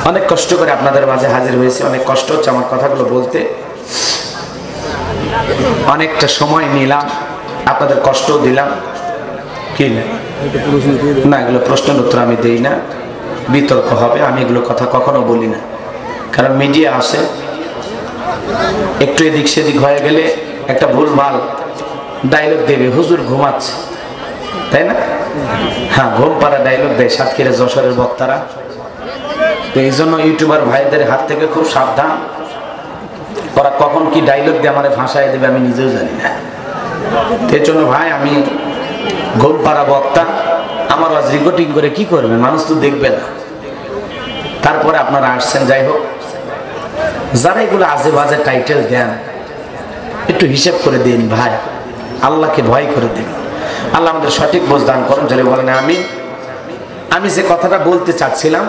অনেক কষ্ট করে আপনাদের মাঝে হাজির হয়েছি। অনেক কষ্ট হচ্ছে আমার কথাগুলো বলতে। অনেকটা সময় নিলাম। আপনাদের কষ্টও দিলাম। কি? না, এগুলো প্রশ্নের উত্তর আমি দেই না। বিতর্ক হবে। আমি এগুলো কথা কখনো বলি না। কারণ মিডিয়া আসে। একটু এদিক সেদিক হয়ে গেলে একটা ভুল ভালো ডায়লগ দেবে। হুজুর ঘুমাচ্ছে। তাই না? হ্যাঁ ঘুম পাড়া ডায়লগ দেয় সাতক্ষীরা যশোরের বক্তারা। তো এই জন্য ইউটিউবার ভাইদের হাত থেকে খুব সাবধান। ওরা কখন কি ডায়লগ দিয়ে আমার ভাষায় দেবে আমি নিজেও জানি না। এর জন্য ভাই, আমি ঘুম পাড়া বক্তা, আমার আজ রেকর্ডিং করে কি করবে? মানুষ তো দেখবে না। তারপরে আপনারা আসছেন, যাই হোক। যারা এগুলো আজে বাজে টাইটেল দেন, একটু হিসেব করে দিন ভাই। আল্লাহকে ভয় করে দিন। আল্লাহ আমাদের সঠিক বোঝ দান করুন যদি বলেন আমি আমি যে কথাটা বলতে চাচ্ছিলাম,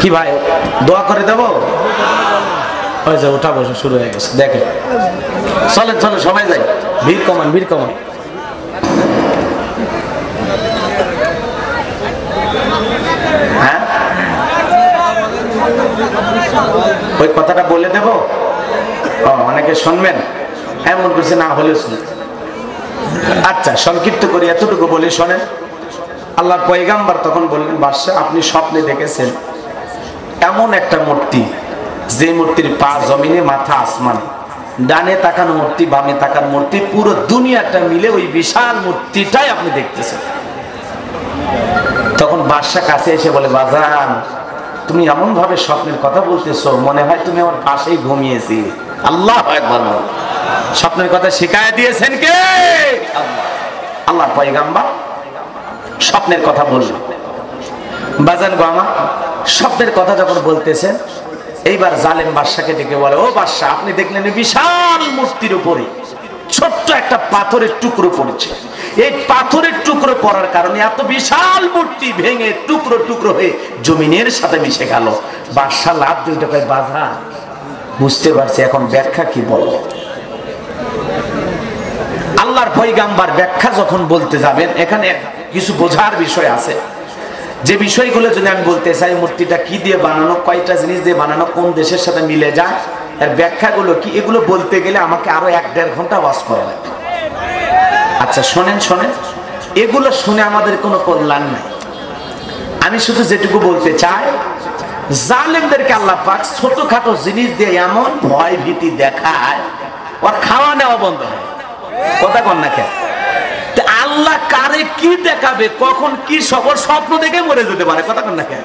কি ভাই, দোয়া করে দেবো? ওই যে ওঠা বসে শুরু হয়ে গেছে দেখে চলেন চলেন, সবাই যাই। ভিড় কমান ভিড় কমান। ওই কথাটা বলে দেব? অনেকে শুনবেন। এমন করছে না হলে শুনে আচ্ছা সংক্ষিপ্ত করে এতটুকু বলি, শোনেন। আল্লাহ পয়গাম্বার তখন বললেন, বাদশাহ, আপনি স্বপ্নে দেখেছেন এমন একটা মূর্তি, যে মূর্তির পা জমিনে, মাথা আসমান। ডানে তাকানো মূর্তি, বামে তাকার মূর্তি, পুরো দুনিয়াটা মিলে ওই বিশাল মূর্তিটাই আপনি দেখতেছেন। তখন বাদশাহ কাছে এসে বলে, বাজান তুমি এমন ভাবে স্বপ্নের কথা বলতেছো, মনে হয় তুমি আমার পাশেই ঘুমিয়েছি। আল্লাহ একবার স্বপ্নের কথা শিখায় দিয়েছেন কে? আল্লাহ। পয়গাম্বা স্বপ্নের কথা বলল। বাজান গো আমার, স্বপ্নের কথা যখন বলতেছেন, এইবার জালেম বাদশাকে ডেকে বলে, ও বাদশাহ, আপনি দেখলেন বিশাল মূর্তির উপরে ছোট্ট একটা পাথরের টুকরো পড়েছে। এই পাথরের টুকরো পড়ার কারণে এত বিশাল মূর্তি ভেঙে টুকরো টুকরো হয়ে জমিনের সাথে মিশে গেল। বাদশাহ লাভ দুইটা পায় বাধা বুঝতে পারছি, এখন ব্যাখ্যা কি বলো? আল্লাহর পৈগাম্বার ব্যাখ্যা যখন বলতে যাবেন, এখানে কিছু বোঝার বিষয় আছে। যে বিষয়গুলো যদি আমি বলতে চাই, মূর্তিটা কি দিয়ে বানানো, কয়টা জিনিস দিয়ে বানানো, কোন দেশের সাথে মিলে যায় এর ব্যাখ্যাগুলো কি? এগুলো বলতে গেলে আমাকে আরও এক দেড় ঘণ্টা ওয়াজ করা লাগবে। আচ্ছা শোনেন শোনেন। এগুলো শুনে আমাদের কোনো কল্যাণ নাই। আমি শুধু যেটুকু বলতে চাই, জালেমদেরকে আল্লাহ পাক ছোটখাটো জিনিস দিয়ে এমন ভয় ভীতি দেখায়, ওর খাওয়া নেওয়া বন্ধ হয়। কথা কন না খেয়ে আল্লাহ কারে কি দেখাবে, কখন কি সবর, স্বপ্ন দেখে মরে যেতে পারে, কথা কন না কেন?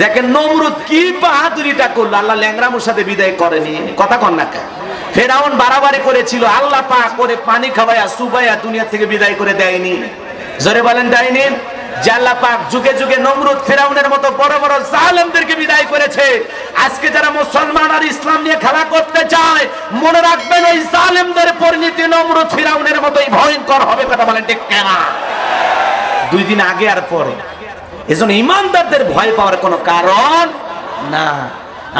যাকে নমরুদ কি বাহাদুরিটা করল? আল্লাহ ল্যাংরামুর সাথে বিদায় করেনি। কথা কন না কেন? ফেরাউন বাড়াবাড়ি করেছিল, আল্লাহ পা করে পানি খাওয়াইয়া, সুবাইয়া দুনিয়া থেকে বিদায় করে দেয়নি। জোরে বলেন, দেয়নি? আল্লাহ পাক যুগে যুগে নমরুদ ফেরাউনের মতো বড় বড় জালেমদেরকে বিদায় করেছে, আজকে যারা মুসলমান আর ইসলাম নিয়ে খেলা করতে চায়, মনে রাখবেন ওই জালেমদের পরিণতি নমরুদ ফেরাউনের মতোই ভয়ঙ্কর হবে, কথা বলেন ঠিক কেনা? দুই দিন আগে আর পরে। এজন্য ইমানদারদের ভয় পাওয়ার কোনো কারণ না।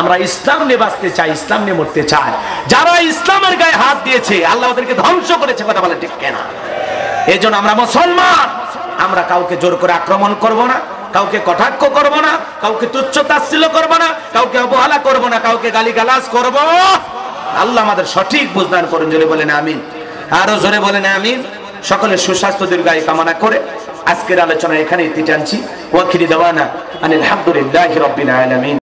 আমরা ইসলাম নিয়ে বাঁচতে চাই, ইসলাম নিয়ে মরতে চাই। যারা ইসলামের গায়ে হাত দিয়েছে, আল্লাহ ওদেরকে ধ্বংস করেছে, কথা বলে ঠিক কেনা? এই জন্য আমরা মুসলমান। আমরা কাউকে জোর করে আক্রমণ করব না, কাউকে কটাক্ষ করব না, কাউকে তুচ্ছ তাচ্ছিল্য করব না, কাউকে অবহেলা করব না, কাউকে গালিগালাজ করব। আল্লাহ আমাদের সঠিক বুঝদান করুন, জোরে বলেন আমিন। আরও জোরে বলেন আমিন। সকলের সুস্বাস্থ্য, দীর্ঘায়ু কামনা করে আজকের আলোচনা এখানেই টানছি। ওয়াকিরি দেওয়ানা আনিল হামদুলিল্লাহি রাব্বিল আলামিন।